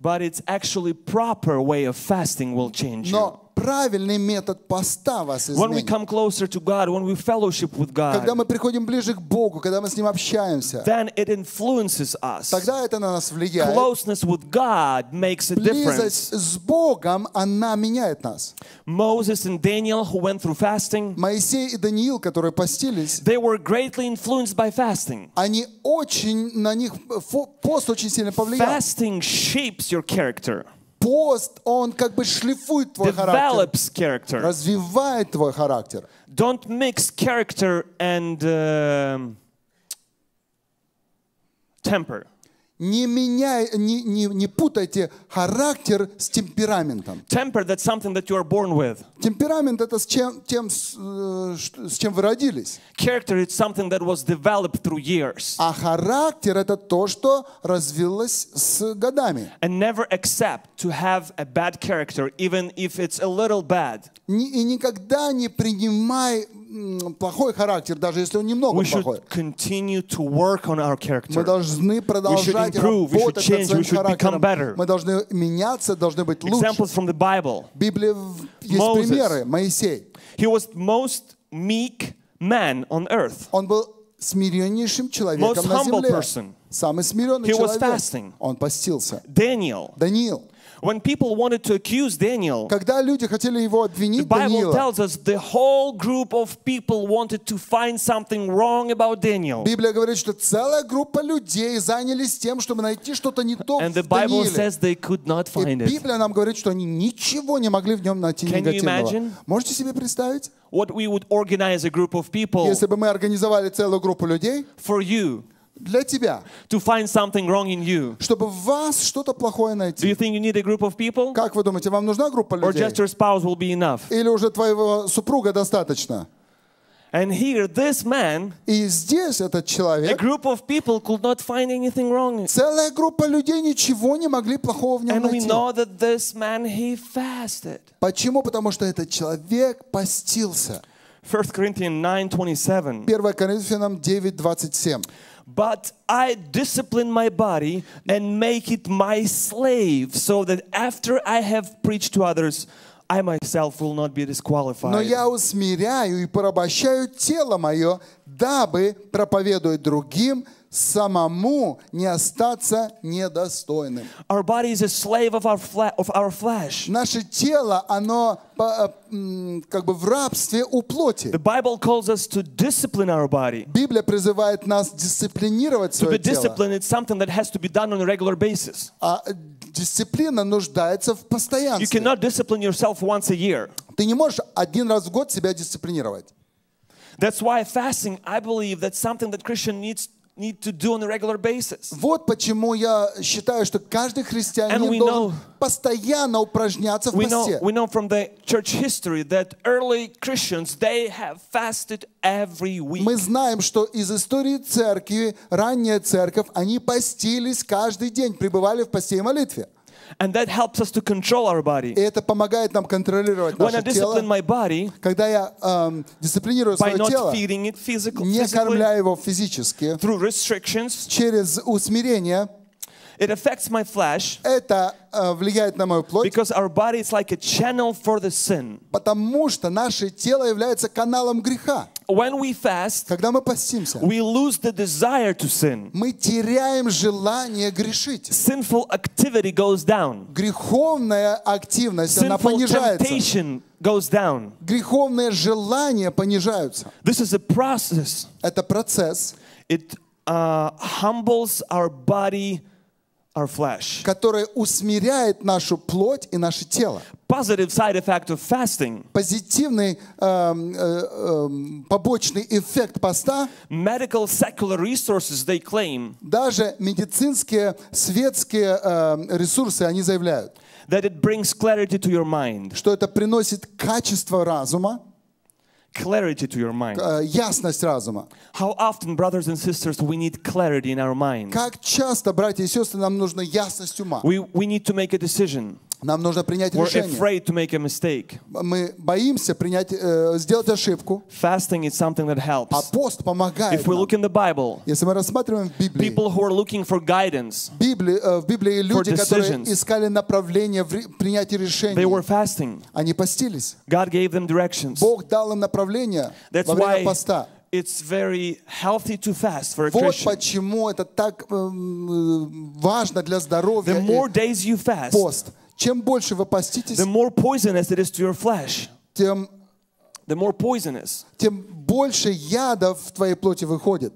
but it's actually proper way of fasting will change you. но правильный метод поста вас When we изменит. come closer to God, when we fellowship with Когда God, мы приходим ближе к Богу, когда мы с Ним общаемся, then it influences us. тогда это на нас влияет. Closeness with God makes a Близость difference. с Богом, она меняет нас. Moses and Daniel, who went through fasting, Моисей и Даниил, которые постились, they were greatly influenced by fasting. они очень, на них фо- пост очень сильно повлиял. Fasting shapes your character, Пост, он как бы шлифует твой характер, develops character. развивает твой характер. Don't mix character and um, temper. Не меняй, не, не, не путайте характер с темпераментом. Temper, that's something that you are born with. Темперамент это с чем, тем, с, э, с чем вы родились. Character is something that was developed through years. А характер это то, что развилось с годами. And never accept to have a bad character, even if it's a little bad. И никогда не принимай плохой характер, даже если он немного плохой. Мы должны продолжать работать над своим характером. Мы должны меняться, должны быть лучше. В- есть примеры. Моисей. He was most meek man on earth. Он был смиреннейшим человеком Most на земле. person. Самый смиренный He was человек. fasting. Он постился. Daniel. Даниил. When people wanted to accuse Daniel, Когда люди хотели его the обвинить, Bible Даниила, tells us the whole group of people wanted to find something wrong about Daniel. Библия говорит, что целая группа людей занялись тем, чтобы найти что-то не то And the в Bible Данииле. says they could not И find it. Библия нам говорит, что они ничего не могли в нем найти Can you негативного. imagine? Можете себе представить? What we would organize a group of people Если бы мы организовали целую группу людей for you для тебя, to find something wrong in you. чтобы в вас что-то плохое Do найти. you think you need a group of people? Как вы думаете, вам нужна группа Or людей? just your spouse will be enough? Или уже твоего супруга достаточно? And here, this man, И здесь этот a человек, group of people could not find anything wrong. целая группа людей ничего не могли плохого в нем And we найти. know that this man, he fasted. Почему? Потому что этот человек постился. 1 Corinthians 9:27. 1 Коринфянам 9.27. But I discipline my body and make it my slave, so that after I have preached to others, I myself will not be Но disqualified. я усмиряю и порабощаю тело мое, дабы, проповедуя другим, самому не остаться недостойным. Our body is a slave of our, fla- of our flesh. Наше тело, оно как бы в рабстве у плоти. The Bible calls us to discipline our body. Библия призывает нас дисциплинировать To свое be тело. disciplined, it's something that has to be done on a regular basis. А дисциплина нуждается в You постоянстве. cannot discipline yourself once a year. Ты не можешь один раз в год себя дисциплинировать. That's why fasting, I believe, that's something that Christian needs need to do on a regular basis. Вот почему я считаю, что каждый христианин должен know- постоянно упражняться в We know, посте. we know from the church history that early Christians, they have fasted every week. Мы знаем, что из истории церкви, ранняя церковь, они постились каждый день, пребывали в посте и молитве. And that helps us to control our body. И это помогает нам контролировать When I наше тело. discipline my body Когда я эм, дисциплинирую by свое not тело, feeding it physical, не physically, кормля его физически, through restrictions, через усмирение, it affects my flesh это э, влияет на мою плоть, because our body is like a channel for the sin. потому что наше тело является каналом греха. When we fast, Когда мы постимся, we lose the desire to sin. мы теряем желание грешить. Sinful activity goes down. Греховная активность, она Sinful понижается. temptation goes down. Греховные желания понижаются. This is a process. Это процесс, It uh, humbles our body, our flesh. который усмиряет нашу плоть и наше тело. Positive side effect of fasting. Позитивный эм, э, эм, побочный эффект поста Medical secular resources they claim даже медицинские светские эм, ресурсы они заявляют, that it brings clarity to your mind. что это приносит качество разума, Clarity to your mind. э, ясность разума. How often, brothers and sisters, we need clarity in our mind. Как часто, братья и сестры, нам нужна ясность ума. We, we need to make a decision. Нам нужно принять We're решение. afraid to make a mistake. Мы боимся принять, э, сделать ошибку, Fasting is something that а helps. пост помогает If we нам. look in the Bible, Если мы рассматриваем в Библии, people who are looking for guidance, Библии, э, в Библии люди, которые decisions. искали направление в ре- принятии they решений, were fasting. они постились. God gave them directions. Бог дал им направление That's во время why поста. it's very healthy to fast for a Вот Christian. почему это так эм, э, важно для здоровья. The и more days you fast, Пост. Чем больше вы поститесь, the more poisonous it is to your flesh. тем, The more poisonous. тем больше яда в твоей плоти выходит.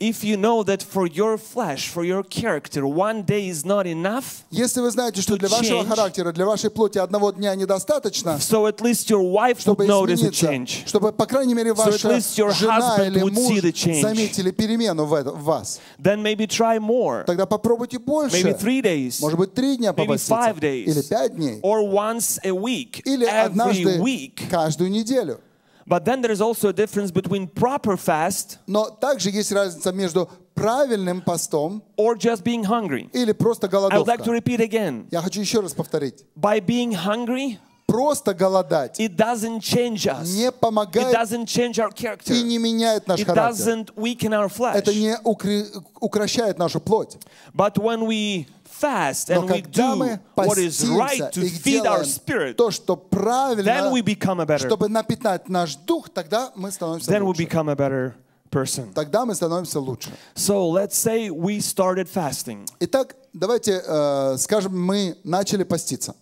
If you know that for your flesh, for your character, one day is not enough, Если вы знаете, что для вашего характера, для вашей плоти одного дня недостаточно, so at least your wife would чтобы notice a change. чтобы, по крайней мере, at ваша least your жена или would see муж the change. заметили перемену в, это- в вас. Then maybe try more. Тогда попробуйте больше. Maybe three days. Может быть, три дня Maybe попаститься. five days. Или пять дней. Or once a week. Или Every однажды week. каждую неделю. But then there is also a difference between proper fast Но также есть разница между правильным постом or just being hungry. или просто I would like to голодовка. repeat again. Я хочу еще раз повторить. By being hungry, Просто голодать it doesn't change us. не It помогает doesn't change our character. и не меняет наш It характер. doesn't weaken our flesh. Это не укры- укращает нашу плоть. But when we fast Но and we когда do мы what is постимся right to и feed our делаем spirit, то, что then правильно, we become a better. чтобы напитать наш дух, тогда мы становимся Then we лучше. become a better person. Тогда мы становимся лучше. So let's say we started fasting. Итак, давайте э, скажем, мы начали поститься.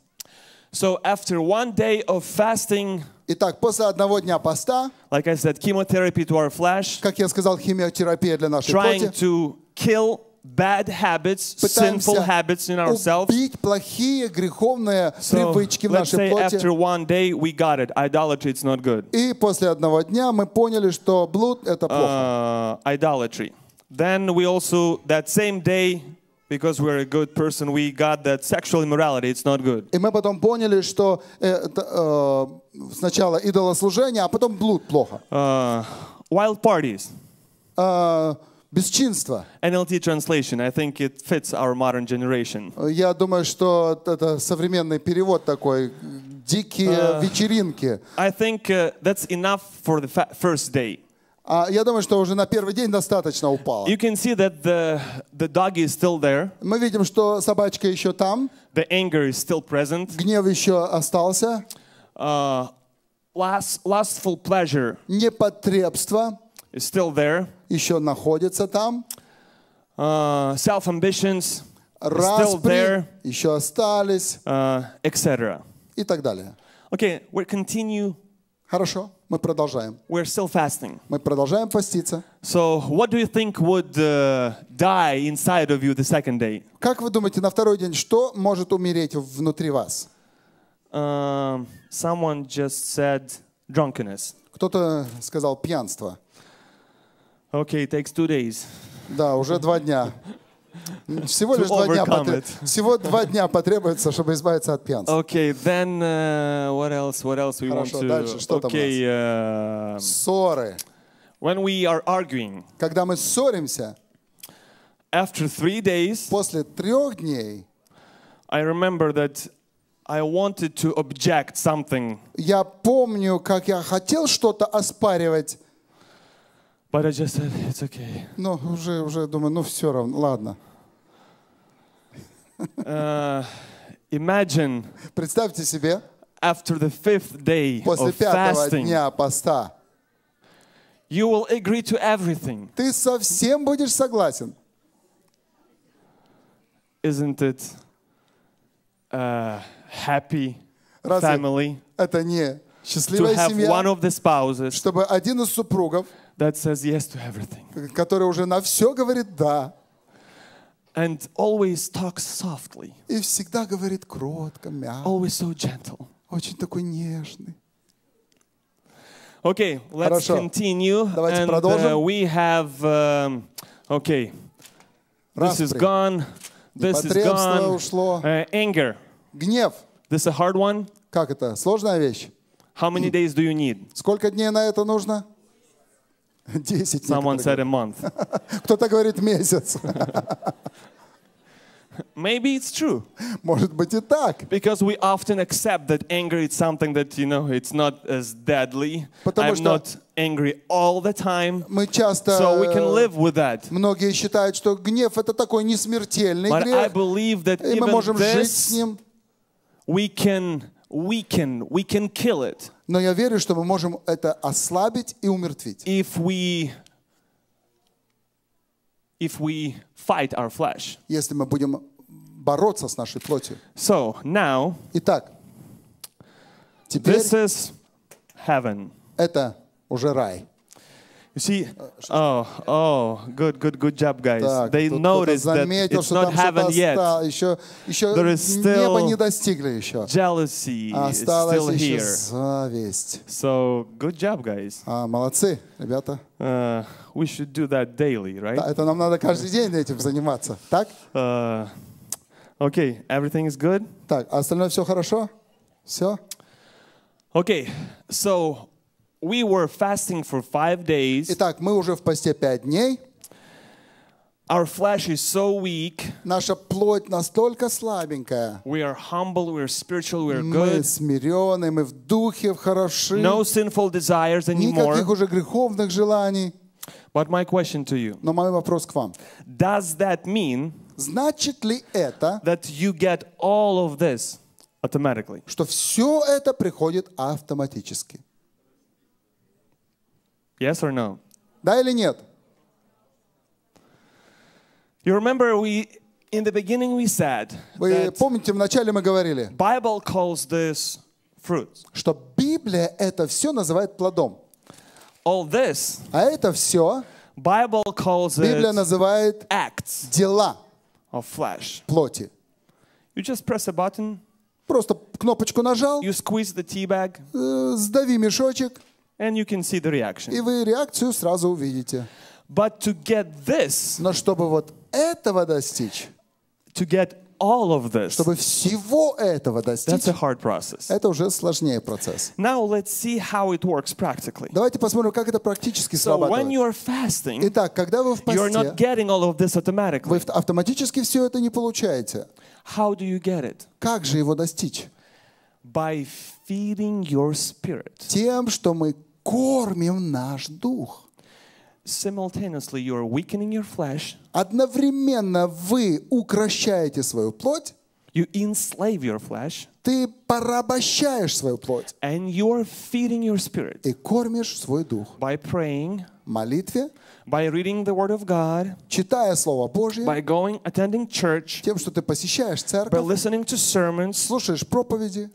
So after one day of fasting, Итак, после одного дня поста, like I said, chemotherapy to our flesh, как я сказал, химиотерапия для нашей trying плоти, to kill bad habits, sinful пытаемся habits in ourselves. убить плохие греховные So привычки в let's нашей say плоти. after one day we got it. Idolatry, it's not good. И после одного дня мы поняли, что блуд это плохо. Uh, idolatry. Then we also, that same day, because we're a good person, we got that sexual immorality, it's not good. И мы потом поняли, что э, это, э, сначала идолослужение, а потом блуд плохо. Uh, wild parties. Э, бесчинство. NLT translation, I think it fits our modern generation. Я думаю, что это современный перевод такой. Дикие вечеринки. I think uh, that's enough for the fa- first day. А я думаю, что уже на первый день достаточно упало. You can see that the, the doggy is still there, Мы видим, что собачка еще там, the anger is still present, гнев еще остался, uh, lust, lustful pleasure непотребство Is still there, еще находится там, uh, self ambitions still распри there, еще остались uh, etc. и так далее. Okay, we continue. Хорошо, мы продолжаем. We're still fasting. Мы продолжаем поститься. So, what do you think would uh, die inside of you the second day? Как вы думаете, на второй день что может умереть внутри вас? Um, someone just said drunkenness. Кто-то сказал пьянство. Okay, takes two days. Да, уже два дня. Всего лишь два дня, overcome потре- it. всего два дня потребуется, чтобы избавиться от пьянства. Okay, then uh, what else? What else we Хорошо, want to? дальше что там у okay, uh, Ссоры. when we are arguing, Когда мы ссоримся, after three days, после трех дней I remember that I wanted to object something, я помню, как я хотел что-то оспаривать, but I just said it's okay. но уже, уже думаю, ну все равно, ладно. Uh, (laughs) imagine Представьте себе, after the fifth day после of пятого fasting, дня поста you will agree to everything. ты совсем будешь согласен. Isn't it a happy Разве family это не to счастливая have one семья, of the spouses чтобы один из супругов, that says yes to everything который уже на все говорит «да», and always talks softly, и всегда говорит кротко, мягко, always so gentle? очень такой нежный. Okay, let's Хорошо. continue. Давайте and продолжим. uh, we have, um, okay, this is gone, this is gone. ушло. Uh, anger, Гнев. this is a hard one. Как это? Сложная вещь. How many days do you need? Сколько дней на это нужно? (laughs) Десять. Someone некоторые said a month. говорят. (laughs) Кто-то говорит месяц. (laughs) Maybe it's true. Может быть и так. Because we often accept that anger is something that, you know, it's not as deadly. Потому I'm что- not angry all the time. Мы часто... So we can э, live with that. Многие считают, что гнев это такой несмертельный But I грех, believe that и мы even можем жить с this, ним. we can, we can, we can kill it Но я верю, что мы можем это ослабить и умертвить, if we, if we fight our flesh. если мы будем бороться с нашей плотью. So now, Итак, теперь this is heaven. это уже рай. You see, oh, oh, good, good, good job, guys. Так, they тут кто-то noticed that заметил, it's что not там что-то heaven yet. осталось. Еще, еще There is небо still не достигли еще. Jealousy is Осталась still еще here. зависть. So good job, guys. А, молодцы, ребята. Uh, we should do that daily, right? Да, это нам надо каждый день этим заниматься. Так? Uh, okay, everything is good. Так, а остальное все хорошо? Все? Okay, so we were fasting for five days. Итак, мы уже в посте пять дней. Our flesh is so weak. Наша плоть настолько слабенькая. We are humble. We are spiritual. We are Мы good. смиренные, мы в духе хороши. No sinful desires Никаких anymore. уже греховных желаний. But my question to you: Но мой вопрос к вам. Does that mean Значит ли это, that you get all of this automatically? что все это приходит автоматически? Yes or no? Да или нет? You remember we in the beginning we said Вы помните, вначале мы говорили, Bible calls this fruit. что Библия это все называет плодом. All this А это все Bible calls Библия называет acts дела of flesh. плоти. You just press a button, Просто кнопочку нажал, you squeeze the tea bag, э, сдави мешочек, and you can see the reaction. и вы реакцию сразу увидите. But to get this, Но чтобы вот этого достичь, to get all of this, чтобы всего этого that's достичь, a hard process. это уже сложнее процесс. Now let's see how it works practically. Давайте посмотрим, как это практически So when срабатывает. you are fasting, Итак, когда вы в you're not посте, getting all of this automatically. вы автоматически все это не получаете. How do you get it? Как же его достичь? By feeding your spirit. Тем, что мы кормим наш дух. Simultaneously, you're weakening your flesh, Одновременно вы укращаете свою плоть, you enslave your flesh, ты порабощаешь свою плоть and you're feeding your spirit и кормишь свой дух. by praying, В молитве, by reading the Word of God, читая Слово Божье, by going, attending church, тем, что ты посещаешь by церковь, listening to sermons. слушаешь проповеди.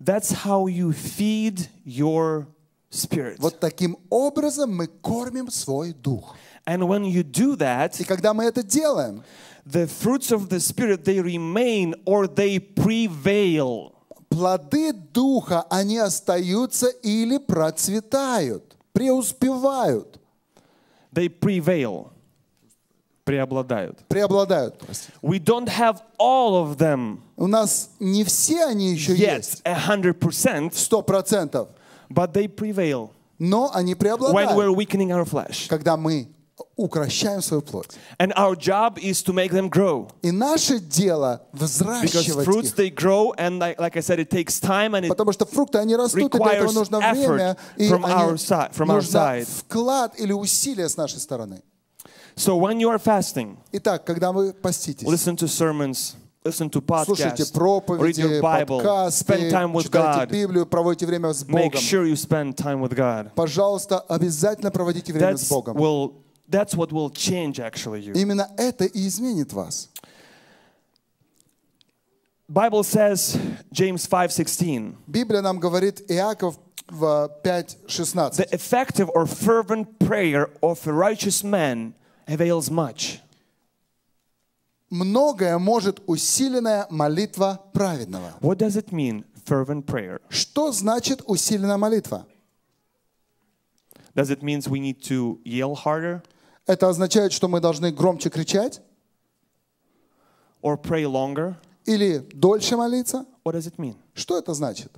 That's how you feed your spirit. Вот таким образом мы кормим свой дух. And when you do that, И когда мы это делаем, the fruits of the Spirit, they remain or they prevail. плоды духа, они остаются или процветают, преуспевают. they prevail. Преобладают. преобладают. простите. We don't have all of them У нас не все они еще yet, есть, a hundred percent, сто процентов, but they prevail но они when преобладают, we're weakening our flesh. когда мы укращаем свою плоть. And our job is to make them grow. И наше дело Because взращивать fruits, их. they grow, and like, like I said, it takes time and it Потому что фрукты, они растут, и для этого requires нужно effort время, и from они- our side- from our нужно side. вклад или усилие с нашей стороны. So when you are fasting, Итак, когда вы поститесь, listen to sermons, listen to слушайте podcasts, read проповеди, your Bible, подкасты, spend time with читайте God. Библию, проводите время с Make Богом. sure you spend time with God. Пожалуйста, обязательно проводите время с That's Богом. will that's what will change actually you. Именно это и изменит вас. Bible says James 5:16, Библия нам говорит, Иаков в 5.16. the effective or fervent prayer of a righteous man avails much. Многое может усиленная молитва праведного. What does it mean, fervent prayer? Что значит усиленная молитва? Does it mean we need to yell harder Это означает, что мы должны громче кричать or pray longer? или дольше молиться? What does it mean? Что это значит?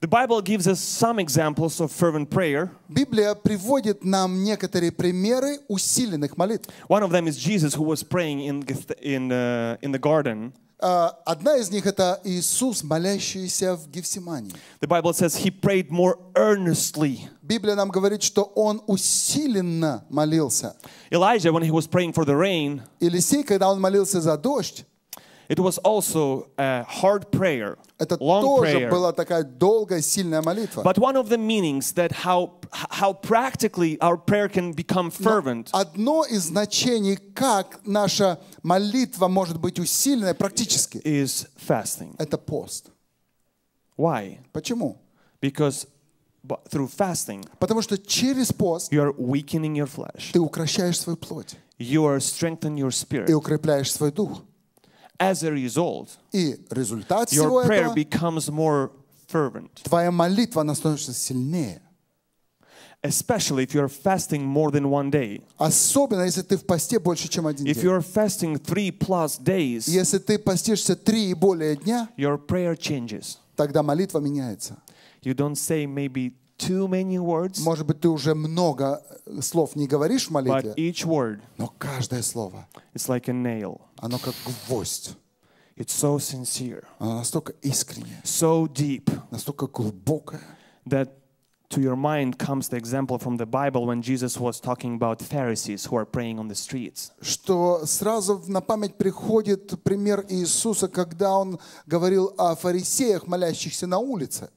The Bible gives us some examples of fervent prayer. Библия приводит нам некоторые примеры усиленных молитв. One of them is Jesus who was praying in Geth- in uh, in the garden. А, Одна из них это Иисус, молящийся в Гефсимании. The Bible says he prayed more earnestly. Библия нам говорит, что он усиленно молился. Elijah, when he was praying for the rain, Елисей, когда он молился за дождь, it was also a hard prayer, это long тоже prayer. была такая долгая, сильная молитва. But one of the meanings that how how practically our prayer can become fervent Одно из значений, как наша молитва может быть усиленной практически, is fasting. это пост. Why? Почему? Because bu- through fasting Потому что через пост you are weakening your flesh. ты укращаешь свою плоть You are strengthening your и spirit. укрепляешь свой дух. As a result, И результат всего your prayer этого, becomes more fervent. твоя молитва, она становится сильнее. Especially if you're fasting more than one day. Особенно, если ты в посте больше, чем один If день. you're fasting three plus days, Если ты постишься три и более дня, your prayer changes. тогда молитва меняется. You don't say maybe too many words, Может быть, ты уже много э, слов не говоришь в but молитве, each word но каждое слово, is like a nail. оно как гвоздь. It's so sincere, Оно настолько искреннее, so deep настолько глубокое, that to your mind comes the example from the Bible when Jesus was talking about Pharisees who are praying on the streets. что сразу на память приходит пример Иисуса, когда он говорил о фарисеях, молящихся на улице.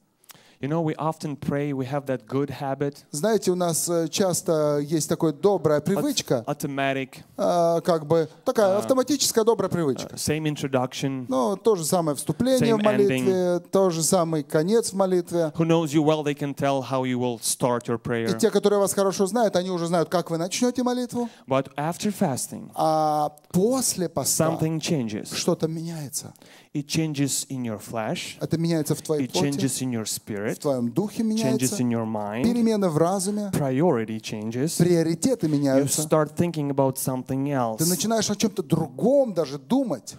Знаете, у нас э, часто есть такая добрая привычка, automatic, э, как бы такая автоматическая добрая привычка. same introduction. Ну, то же самое вступление в молитве, то же самый конец в молитве. Who knows you well, they can tell how you will start your И prayer. те, которые вас хорошо знают, они уже знают, как вы начнете молитву. But after fasting, А после поста something changes. что-то меняется. It changes in your flesh, Это меняется в твоей it плоти, changes in your в spirit, твоем духе changes меняется, in your mind, перемены в разуме, priority changes. приоритеты You меняются. start thinking about something Ты else. начинаешь о чем-то другом даже думать.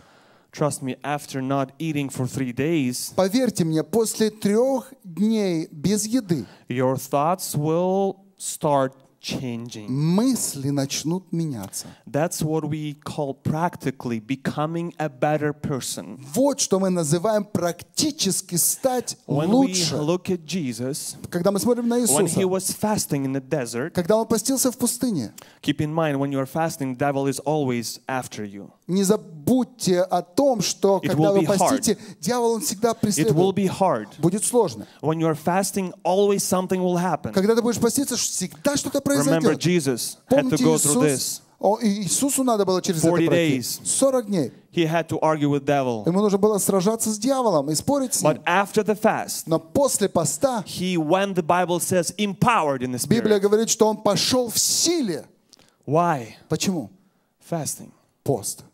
Trust me, after not eating for three days, Поверьте мне, после трех дней без еды your thoughts will start changing. мысли начнут меняться. That's what we call practically becoming a better person. Вот что мы называем практически стать When we лучше. look at Jesus, Когда мы смотрим на when he Иисуса, was fasting in the desert, когда Он постился в пустыне, keep in mind when you are fasting, the devil is always after you. Не забудьте о том, что It когда вы be hard. постите, дьявол он всегда It will преследует. be hard. Будет сложно. When you are fasting, always something will happen. Когда ты будешь поститься, всегда что-то Remember, произойдет. Jesus had to go through this. Иисусу надо было через это 40 пройти. days. 40 дней. He had to argue with devil. Ему нужно было сражаться с дьяволом и спорить с ним. But after the fast, Но после поста he went, the Bible says, empowered in the Библия spirit. говорит, что он пошел в силе. Why? Почему? Fasting. Пост.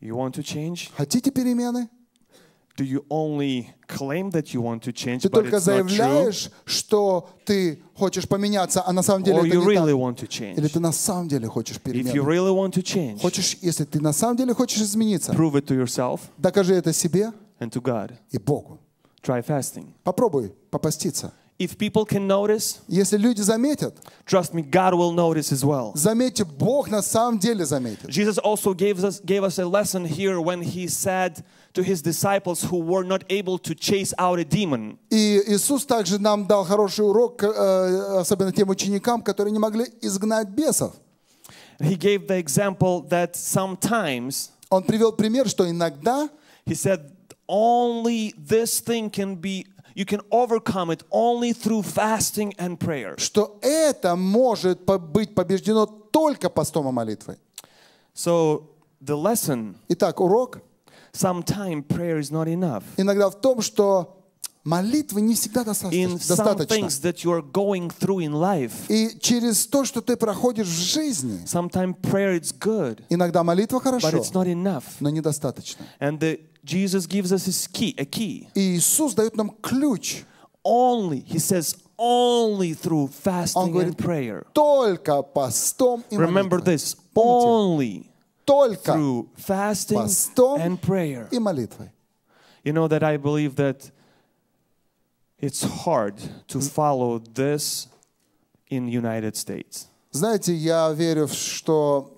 You want to change? Хотите перемены? Do you only claim that you want to change, Ты but только it's not true? заявляешь, что ты хочешь поменяться, а на самом деле Or это you не really так. want to Или change? ты на самом деле хочешь If you перемен. really want to change, Хочешь, если ты на самом деле хочешь измениться, prove it to yourself докажи это себе and to God. и Богу. Try fasting. Попробуй попаститься. If people can notice, Если люди заметят, trust me, God will notice as well. заметьте, Бог на самом деле заметит. Jesus also gave us, gave us a lesson here when he said to his disciples who were not able to chase out a demon, И Иисус также нам дал хороший урок, э, особенно тем ученикам, которые не могли изгнать бесов. he gave the example that sometimes, Он привел пример, что иногда he said, only this thing can be, you can overcome it only through fasting and prayer. что это может быть побеждено только постом и молитвой. So the lesson, Итак, урок sometimes prayer is not enough. иногда в том, что молитвы не всегда достаточно. life, И через то, что ты проходишь в жизни, sometimes prayer is good, иногда молитва but хорошо, it's not enough. но недостаточно. And the, Jesus gives us his key, a key. И Иисус дает нам ключ Only, he says, only through Он fasting говорит, and prayer. только постом и Remember молитвой. this, only Только through fasting постом and prayer. и молитвой. You know that I believe that it's hard to follow this in United States. Знаете, я верю, в- что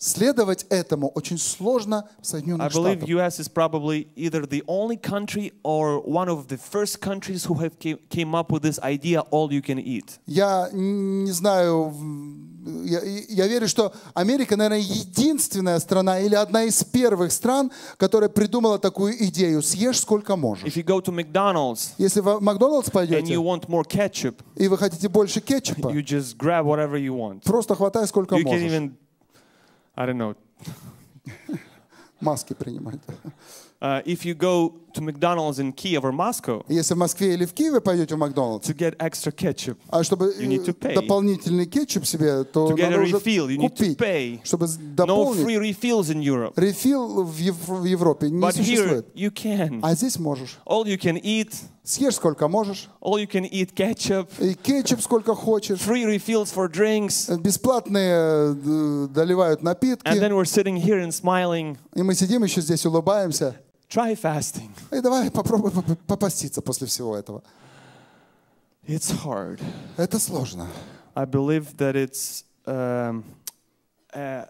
следовать этому очень сложно в I Соединенных believe Штатах. US is probably either the only country or one of the first countries who have came, came up with this idea all you can eat. Я не знаю, я, я верю, что Америка, наверное, единственная страна или одна из первых стран, которая придумала такую идею «съешь сколько можешь». If you go to McDonald's Если в Макдоналдс and пойдете, you want more ketchup, и вы хотите больше кетчупа, you just grab whatever you want. просто хватай сколько You can можешь. even, I don't know, (laughs) Маски принимать. uh, if you go to McDonald's in Kiev or Moscow Если в Москве или в Киеве пойдете в Макдоналдс, to get extra ketchup, а чтобы You need to э, pay. дополнительный кетчуп себе, то to get надо a refill, you need to купить, pay. чтобы No дополнить. free refills in Europe. Рефил в, Ев- в Европе не But here существует. you can. А здесь можешь. All you can eat, Съешь сколько можешь. all you can eat ketchup, И кетчуп сколько хочешь. free refills for drinks. Бесплатные э, доливают And напитки. then we're sitting here and smiling. И мы сидим еще здесь, улыбаемся. Try fasting. И давай попробуй поп- попаститься после всего этого. It's hard. Это сложно. I believe that it's um, a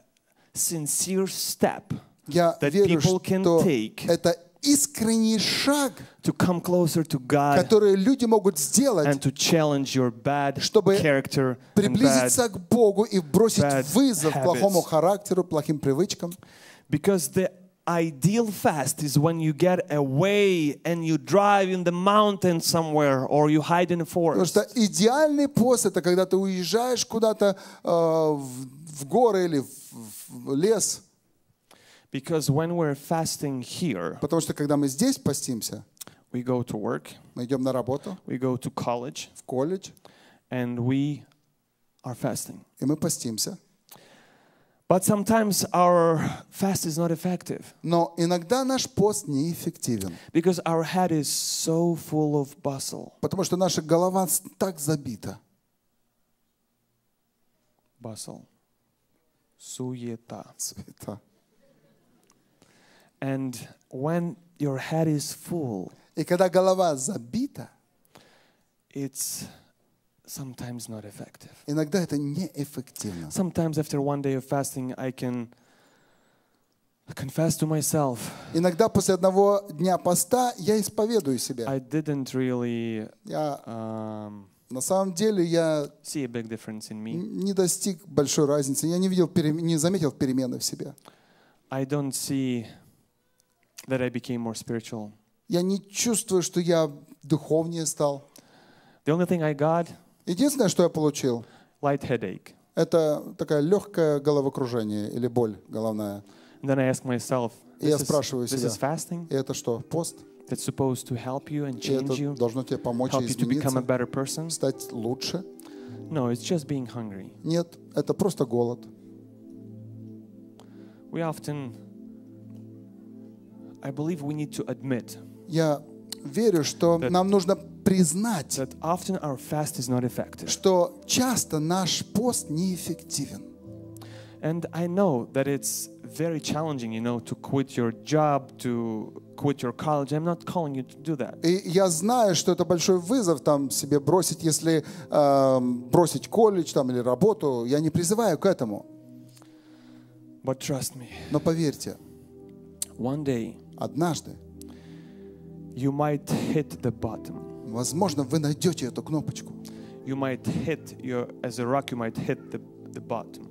sincere step Я That верю, people can что take это искренний шаг, to come closer to God который люди могут сделать, and to challenge your bad Чтобы character and bad. приблизиться к Богу и бросить вызов habits. плохому характеру, плохим привычкам. Because the ideal fast is when you get away and you drive in the mountain somewhere or you hide in a Потому forest. что идеальный пост это когда ты уезжаешь куда-то э, в, в горы или в, в лес. Because when we're fasting here, Потому что когда мы здесь постимся, we go to work, мы идем на работу, we go to college, в колледж, and we are fasting. и мы постимся. But sometimes our fast is not effective Но иногда наш пост неэффективен, because our head is so full of bustle. потому что наша голова с- так забита. Bustle. Суета. Суета. And when your head is full, И когда голова забита, it's sometimes not effective. иногда это неэффективно. Sometimes after one day of fasting, I can confess to myself Иногда после одного дня поста я исповедую себя. I didn't really Я, um, на самом деле я see a big difference in me. не достиг большой разницы. Я не видел, не заметил перемены в себе. I don't see that I became more spiritual. Я не чувствую, что я духовнее стал. The only thing I got, Единственное, что я получил, light headache. это такая легкое головокружение или боль головная. And then I ask myself, И я this, is, спрашиваю this себя, is fasting и это что, пост? that's supposed to help you and И это change you, должно тебе помочь help you to become a измениться, better person? стать лучше? No, it's just being hungry. Нет, это просто голод. We often, I believe we need to admit Я верю, что нам нужно признать, that often our fast is not effective. что часто наш пост неэффективен. And I know that it's very challenging, you know, to quit your job, to quit your college. I'm not calling you to do that. И я знаю, что это большой вызов там себе бросить, если эм, бросить колледж там или работу. Я не призываю к этому. But trust me, Но поверьте, one day однажды, you might hit the bottom. Возможно, вы найдете эту кнопочку. You might hit your, as a rock, you might hit the, the bottom.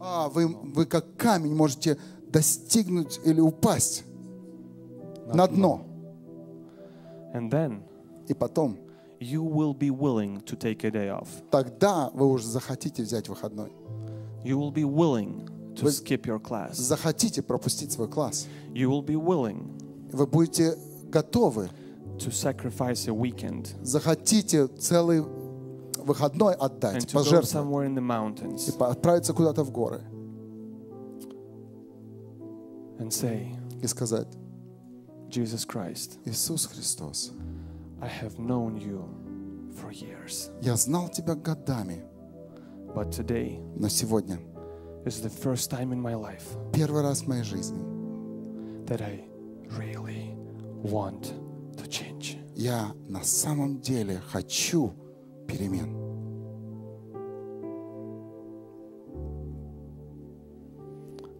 А, вы, вы как камень можете достигнуть или упасть на дно. And then И потом, you will be willing to take a day off. тогда вы уже захотите взять выходной. You will be willing to Вы- skip your class. Захотите пропустить свой класс. You will be willing Вы будете готовы, to sacrifice a weekend захотите целый выходной and отдать, to go пожертвовать. somewhere in the и mountains отправиться куда-то в горы. and say, и сказать, Jesus Christ, Иисус Христос, I have known you for years, я знал Тебя годами, but today но сегодня is the first time in my life первый раз в моей жизни that I really want to change. я на самом деле хочу перемен.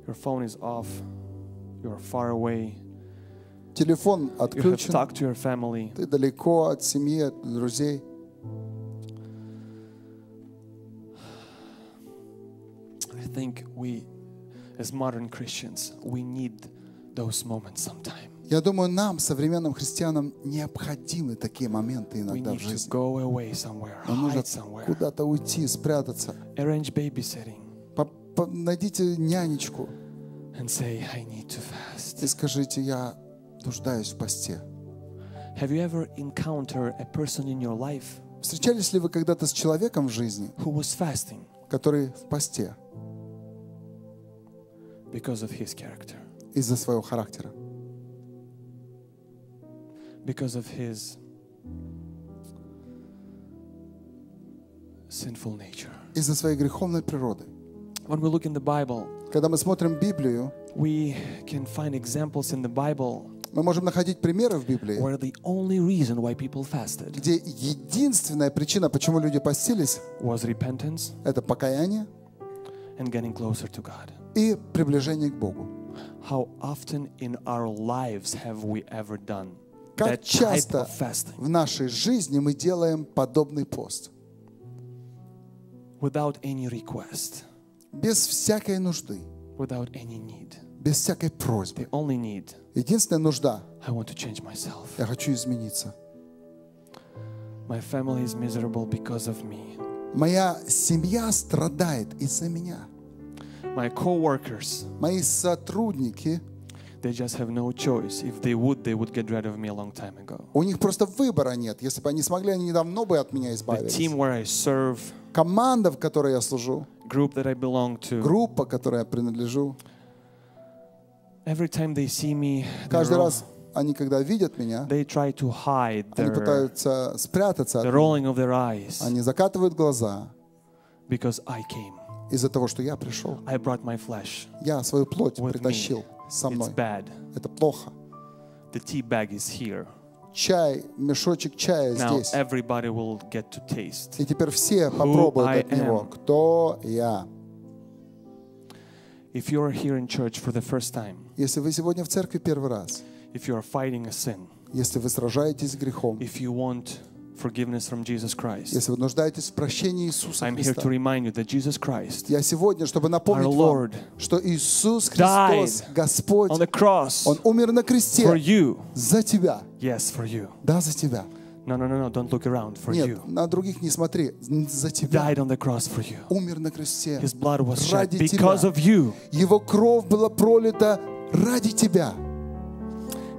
Your phone is off, you're far away, Телефон you have отключен, talked to your family, ты далеко от семьи, от друзей. I think we, as modern Christians, we need those moments sometime. Я думаю, нам, современным христианам, необходимы такие моменты иногда в жизни. Нам нужно куда-то уйти, спрятаться. По- по- Найдите нянечку say, и скажите, я нуждаюсь в посте. Have you ever encountered a person in your life Встречались ли вы когда-то с человеком в жизни, who was fasting который в посте because of his character, из-за своего характера, because of his sinful nature? из-за своей греховной природы? When we look in the Bible, Когда мы смотрим Библию, we can find examples in the Bible мы можем находить примеры в Библии, where the only reason why people fasted где единственная причина, почему люди постились, was repentance это покаяние and getting closer to God. и приближение к Богу. How often in our lives have we ever done Как часто в нашей жизни мы делаем подобный пост, without any request, без всякой нужды, without any need? без всякой просьбы. The only need Единственная нужда I want to change myself. – я хочу измениться. My family is miserable because of me. Моя семья страдает из-за меня. My coworkers, Мои сотрудники, they just have no choice. If they would, they would get rid of me a long time ago. у них просто выбора нет. Если бы они смогли, они давно бы от меня The избавились. team where I serve, Команда, в которой я служу, group that I belong to, группа, которой я принадлежу, every time they see me, каждый they're, раз они, когда видят меня, they try to hide они their, пытаются спрятаться от the меня. rolling of their eyes Они закатывают глаза because I came. из-за того, что я пришел. I brought my flesh. Я свою плоть With me. притащил со It's мной. bad. Это плохо. The tea bag is here. Чай, мешочек чая Now здесь. everybody will get to taste. И теперь все попробуют I от него, am. кто я. If you are here in church for the first time, Если вы сегодня в церкви первый раз, if you are fighting a sin, если вы сражаетесь с грехом, if you want forgiveness from Jesus Christ, если вы нуждаетесь в прощении Иисуса I'm here to Христа, remind you that Jesus Christ я сегодня, чтобы Our напомнить вам, Lord что Иисус died Христос, Господь, on the cross Он умер на for кресте you. за тебя. Yes, for you. Да, за тебя. No, no, no, no. Don't look around. For Нет, you. на других не смотри. За тебя. Died on the cross for you. Умер на кресте. His blood was shed Ради because тебя. of you. Его кровь была пролита ради тебя.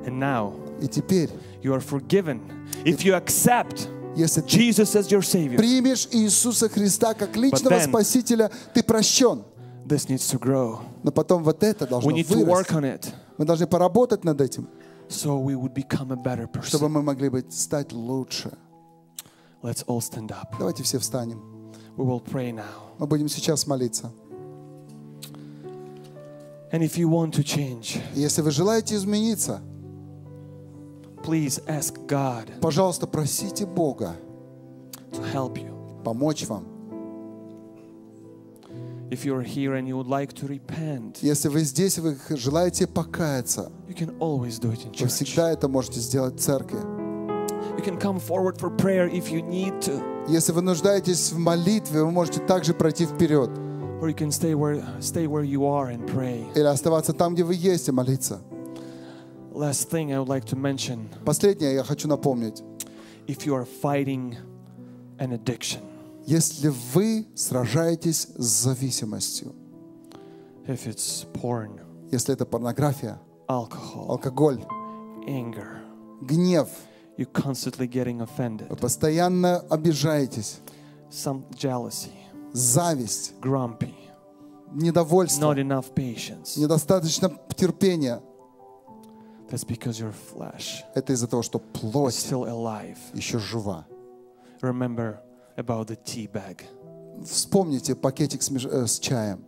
And now И теперь, you are forgiven. If you accept если Jesus as your Savior, примешь Иисуса Христа как личного then- Спасителя, ты прощен. this needs to grow. Но потом вот это должно We need to work вырасти. on it. Мы должны поработать над этим, so we would become a better чтобы person. мы могли быть, стать лучше. Let's all stand up. Давайте все встанем. We will pray now. Мы будем сейчас молиться. And if you want to change, Если вы желаете измениться, please ask God пожалуйста, просите Бога to help you. помочь вам. If you're here and you would like to repent, Если вы здесь, вы желаете покаяться, you can always do it in вы church. всегда это можете сделать в церкви. You can come forward for prayer if you need to, Если вы нуждаетесь в молитве, вы можете также пройти вперед or you can stay where stay where you are and pray. или оставаться там, где вы есть, и молиться. Last thing I would like to mention: Последнее я хочу напомнить. if you are fighting an addiction, Если вы сражаетесь с зависимостью, if it's porn, если это порнография, alcohol, алкоголь, anger, гнев, you're constantly getting offended, вы постоянно обижаетесь, some jealousy, зависть, grumpy, недовольство, not enough patience. недостаточно терпения, That's because your flesh это из-за того, что is плоть still alive. еще жива. Remember about the tea bag. Вспомните пакетик с, меж- э, с чаем.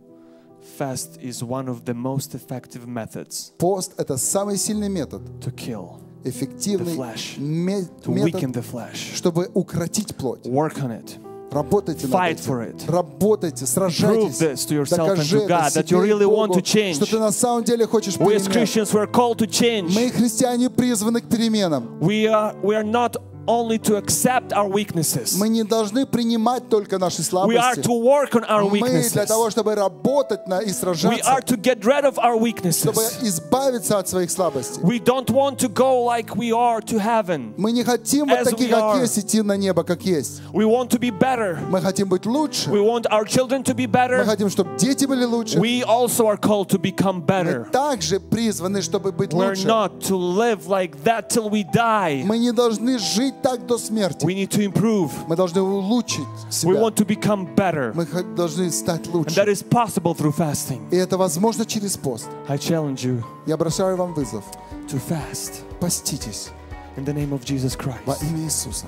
Fast is one of the most effective methods Пост – это самый сильный метод, to kill, эффективный The flesh. ме- to weaken метод, the flesh. чтобы укротить плоть. Work on it. Работайте над Fight этим. for it. Работайте, Prove сражайтесь. this to yourself and Докажи to это God that себе you и really want Богу, to change. что ты на самом деле хочешь We as перемен. Christians were called to change. Мы, христиане, призваны к переменам. We are we are not only to accept our weaknesses. Мы не должны принимать только наши We are слабости. to work on our Мы для weaknesses. того, чтобы работать на, и We сражаться, are to get rid of our чтобы weaknesses. избавиться от своих слабостей. We don't want to go like we are to heaven. Мы не хотим вот As такие, we как are. есть, идти на небо, как есть. We want to be better. Мы хотим быть лучше. We want our children to be Мы better. хотим, чтобы дети были лучше. We also are called to become Мы better. также призваны, чтобы быть We're лучше. not to live like that till we die. Мы не должны жить так до смерти. We need to improve. Мы должны улучшить We себя. want to become better. Мы х- должны стать And лучше. that is possible through fasting. И это возможно через пост. I challenge you Я бросаю вам вызов. to fast Поститесь in the name of Jesus во Christ. имя Иисуса.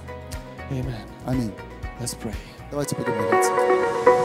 Amen. Аминь. Let's pray. Давайте будем молиться.